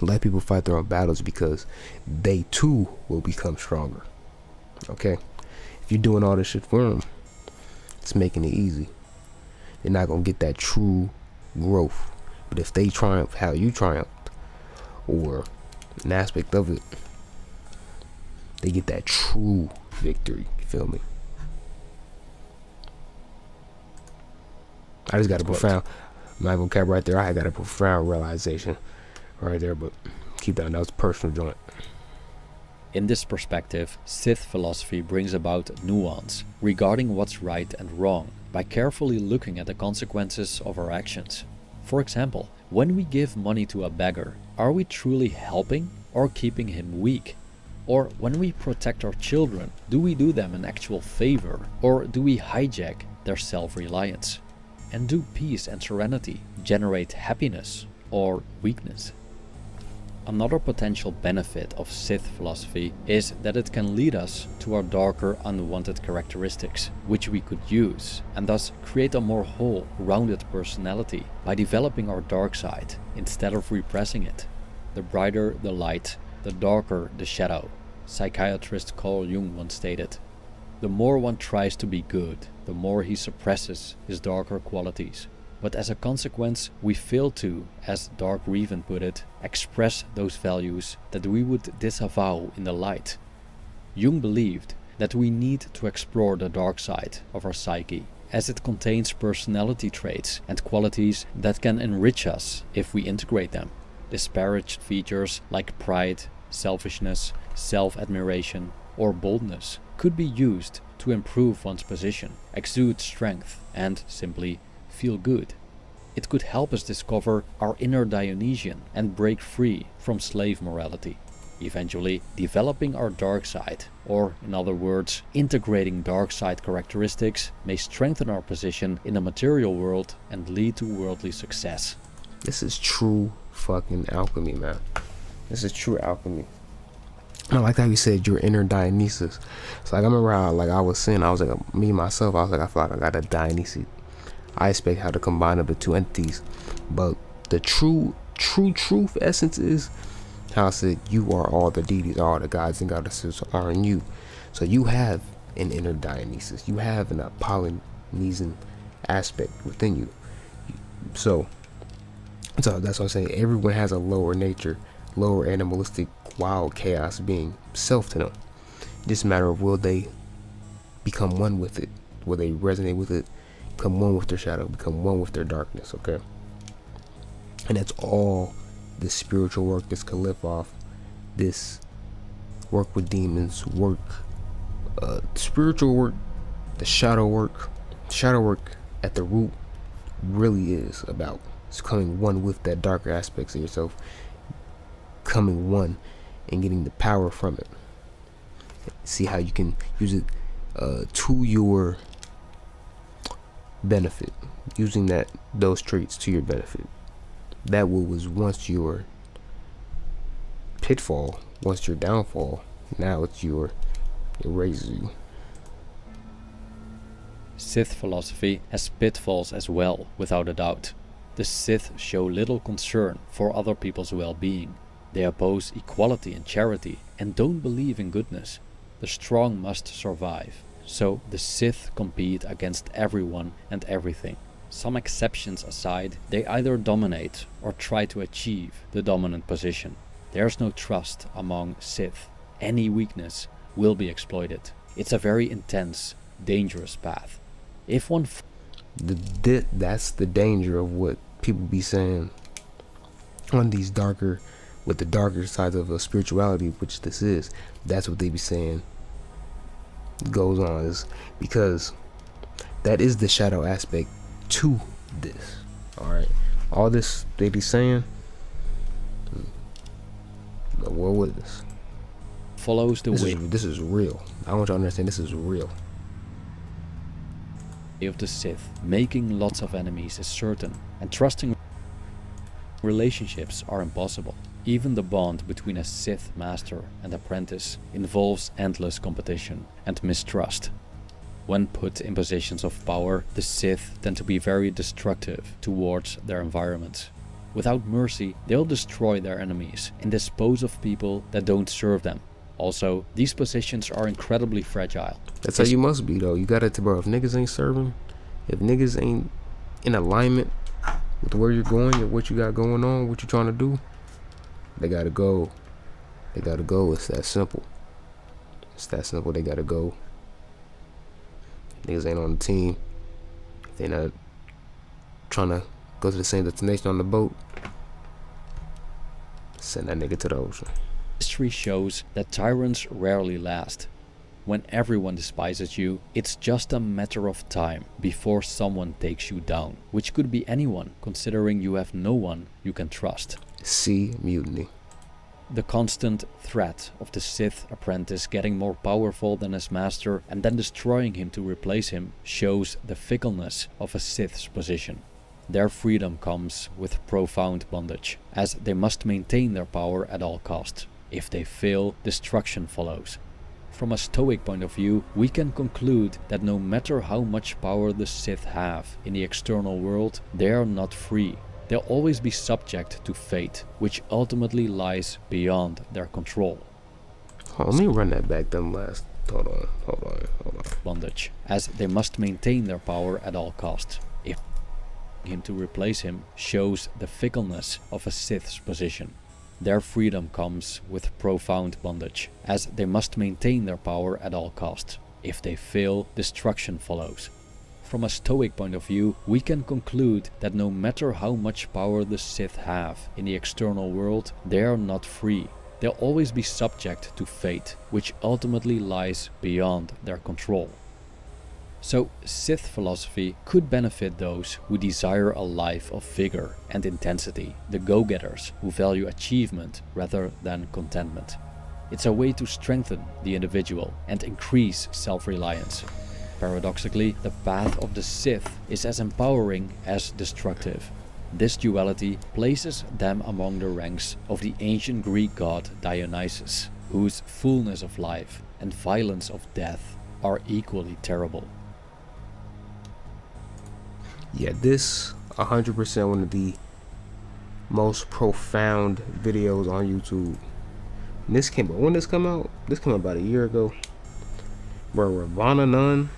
let people fight their own battles because they too will become stronger. Okay, if you're doing all this shit for them, it's making it easy. They're not gonna get that true growth. But if they triumph how you triumphed, or an aspect of it, they get that true victory. You feel me? I just got a profound, my vocab right there. I got a profound realization right there, but keep that. That was personal joint. In this perspective, Sith philosophy brings about nuance regarding what's right and wrong by carefully looking at the consequences of our actions. For example, when we give money to a beggar, are we truly helping or keeping him weak? Or when we protect our children, do we do them an actual favor or do we hijack their self-reliance? And do peace and serenity generate happiness or weakness? Another potential benefit of Sith philosophy is that it can lead us to our darker unwanted characteristics, which we could use, and thus create a more whole, rounded personality by developing our dark side instead of repressing it. The brighter the light, the darker the shadow. Psychiatrist Carl Jung once stated, The more one tries to be good, the more he suppresses his darker qualities but as a consequence we fail to, as Darth Revan put it, express those values that we would disavow in the light. Jung believed that we need to explore the dark side of our psyche, as it contains personality traits and qualities that can enrich us if we integrate them. Disparaged features like pride, selfishness, self-admiration or boldness could be used to improve one's position, exude strength and simply feel good. It could help us discover our inner Dionysian and break free from slave morality. eventually developing our dark side, or in other words, integrating dark side characteristics may strengthen our position in the material world and lead to worldly success. This is true fucking alchemy, man. This is true alchemy. I like how you said your inner Dionysus. So like I remember how like I was saying I was like me myself I was like I feel like I got a Dionysus. I expect how to combine of the two entities, but the true true truth essence is how I said you are all the deities, all the gods and goddesses are in you. So you have an inner Dionysus. You have an Polynesian aspect within you. So so that's what I'm saying. Everyone has a lower nature, lower animalistic wild chaos being self to them. Just a matter of will they become one with it? Will they resonate with it? Become one with their shadow, become one with their darkness, okay? And that's all the spiritual work, this off this work with demons, work, uh, spiritual work, the shadow work, shadow work at the root really is about. Coming one with that darker aspects of yourself, coming one and getting the power from it. See how you can use it uh, to your benefit, using that those traits to your benefit. That what was once your pitfall, once your downfall, now it's your it raises you. Sith philosophy has pitfalls as well, without a doubt. The Sith show little concern for other people's well-being they oppose equality and charity and don't believe in goodness. The strong must survive. So the Sith compete against everyone and everything. Some exceptions aside, they either dominate or try to achieve the dominant position. There's no trust among Sith. Any weakness will be exploited. It's a very intense, dangerous path. If one the, that's the danger of what people be saying on these darker with the darker sides of a spirituality, which this is, that's what they be saying goes on is because that is the shadow aspect to this. All right, all this they be saying, the world witness follows the this way. Is, this is real. I want you to understand this is real. Of the Sith, making lots of enemies is certain, and trusting relationships are impossible. Even the bond between a Sith master and apprentice involves endless competition and mistrust. When put in positions of power, the Sith tend to be very destructive towards their environment. Without mercy, they'll destroy their enemies and dispose of people that don't serve them. Also, these positions are incredibly fragile. That's how you must be though. You gotta, bro, if niggas ain't serving, if niggas ain't in alignment with where you're going and what you got going on, what you trying to do, they gotta go. They gotta go. It's that simple. It's that simple. They gotta go. Niggas ain't on the team. They not trying to go to the same destination on the boat. Send that nigga to the ocean. History shows that tyrants rarely last. When everyone despises you, it's just a matter of time before someone takes you down, which could be anyone, considering you have no one you can trust. See mutiny. The constant threat of the Sith apprentice getting more powerful than his master and then destroying him to replace him shows the fickleness of a Sith's position. Their freedom comes with profound bondage, as they must maintain their power at all costs. If they fail, destruction follows, from a Stoic point of view, we can conclude that no matter how much power the Sith have in the external world, they are not free. They'll always be subject to fate, which ultimately lies beyond their control. let me run that back then last. Hold on, hold on, hold on. Bondage, as they must maintain their power at all costs. If him to replace him shows the fickleness of a Sith's position. Their freedom comes with profound bondage, as they must maintain their power at all costs. If they fail, destruction follows. From a Stoic point of view, we can conclude that no matter how much power the Sith have in the external world, they are not free. They'll always be subject to fate, which ultimately lies beyond their control. So Sith philosophy could benefit those who desire a life of vigor and intensity, the go-getters who value achievement rather than contentment. It's a way to strengthen the individual and increase self-reliance. Paradoxically, the path of the Sith is as empowering as destructive. This duality places them among the ranks of the ancient Greek god Dionysus, whose fullness of life and violence of death are equally terrible. Yeah, this 100% one of the most profound videos on YouTube. And this came when this come out? This came out about a year ago. Where Ravana Nunn.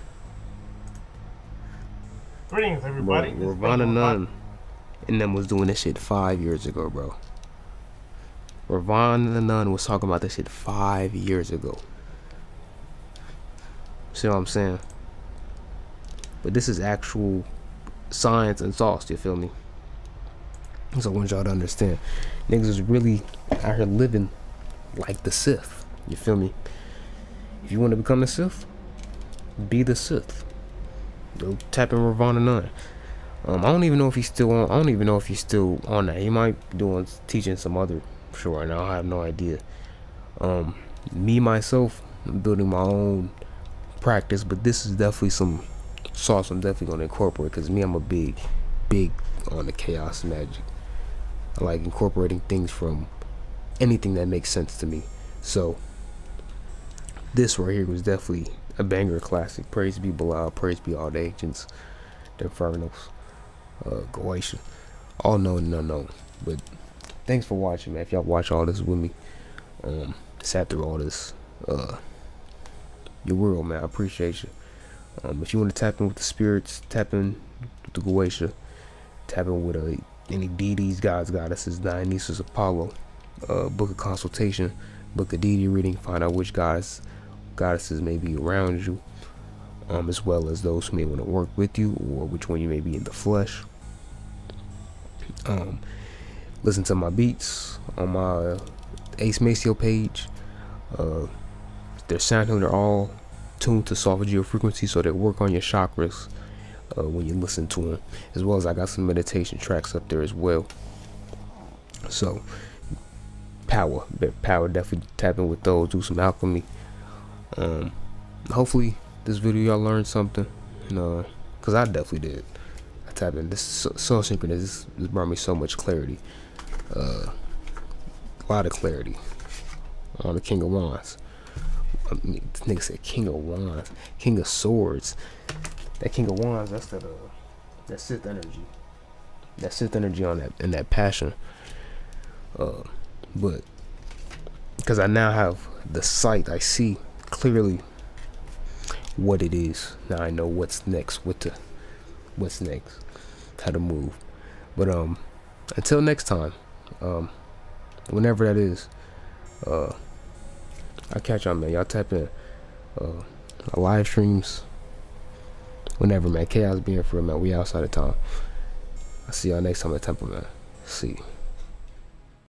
Greetings, everybody. Bro, Ravana Nunn and them was doing this shit five years ago, bro. Ravana Nunn was talking about this shit five years ago. See what I'm saying? But this is actual science and sauce, you feel me? So I want y'all to understand. Niggas is really out here living like the Sith. You feel me? If you want to become a Sith, be the Sith. Go tap in Nunn. Um, I don't even know if he's still on. I don't even know if he's still on that. He might be doing teaching some other show right now. I have no idea. Um, me myself, I'm building my own practice, but this is definitely some sauce I'm definitely gonna incorporate because me, I'm a big, big on the chaos magic. I like incorporating things from anything that makes sense to me. So this right here was definitely a banger classic. Praise be Belial, praise be all the agents, the Infernos, uh, Goetia, all no, no, unknown. But thanks for watching, man. If y'all watch all this with me, um, sat through all this, uh, your world, man. I appreciate you. Um, if you want to tap in with the spirits, tap in with the Goetia, tap in with uh, any deities, gods, goddesses, Dionysus, Apollo, uh, book a consultation, book a deity reading, find out which gods, goddesses may be around you, um, as well as those who may want to work with you or which one you may be in the flesh. Um, listen to my beats on my Ace Maceo page. Uh, they're sounding, they're all tuned to solfeggio frequency, so they work on your chakras uh, when you listen to them. As well as I got some meditation tracks up there as well. So, power, power, definitely tap in with those, do some alchemy. Um, hopefully, this video y'all learned something, you know, because I definitely did. I tap in. This so, so synchronous. This, this brought me so much clarity. Uh, a lot of clarity on the King of Wands. I mean, this nigga said King of Wands, King of Swords. That King of Wands, that's that uh, that Sith energy. That Sith energy on that and that passion. Uh, but because I now have the sight, I see clearly what it is. Now I know what's next. What to, what's next? How to move. But um, until next time, um, whenever that is, uh. I'll catch y'all, man. Y'all tap in. Uh, live streams. Whenever, man. Chaos being for man. We outside of time. I'll see y'all next time at Temple, man. See.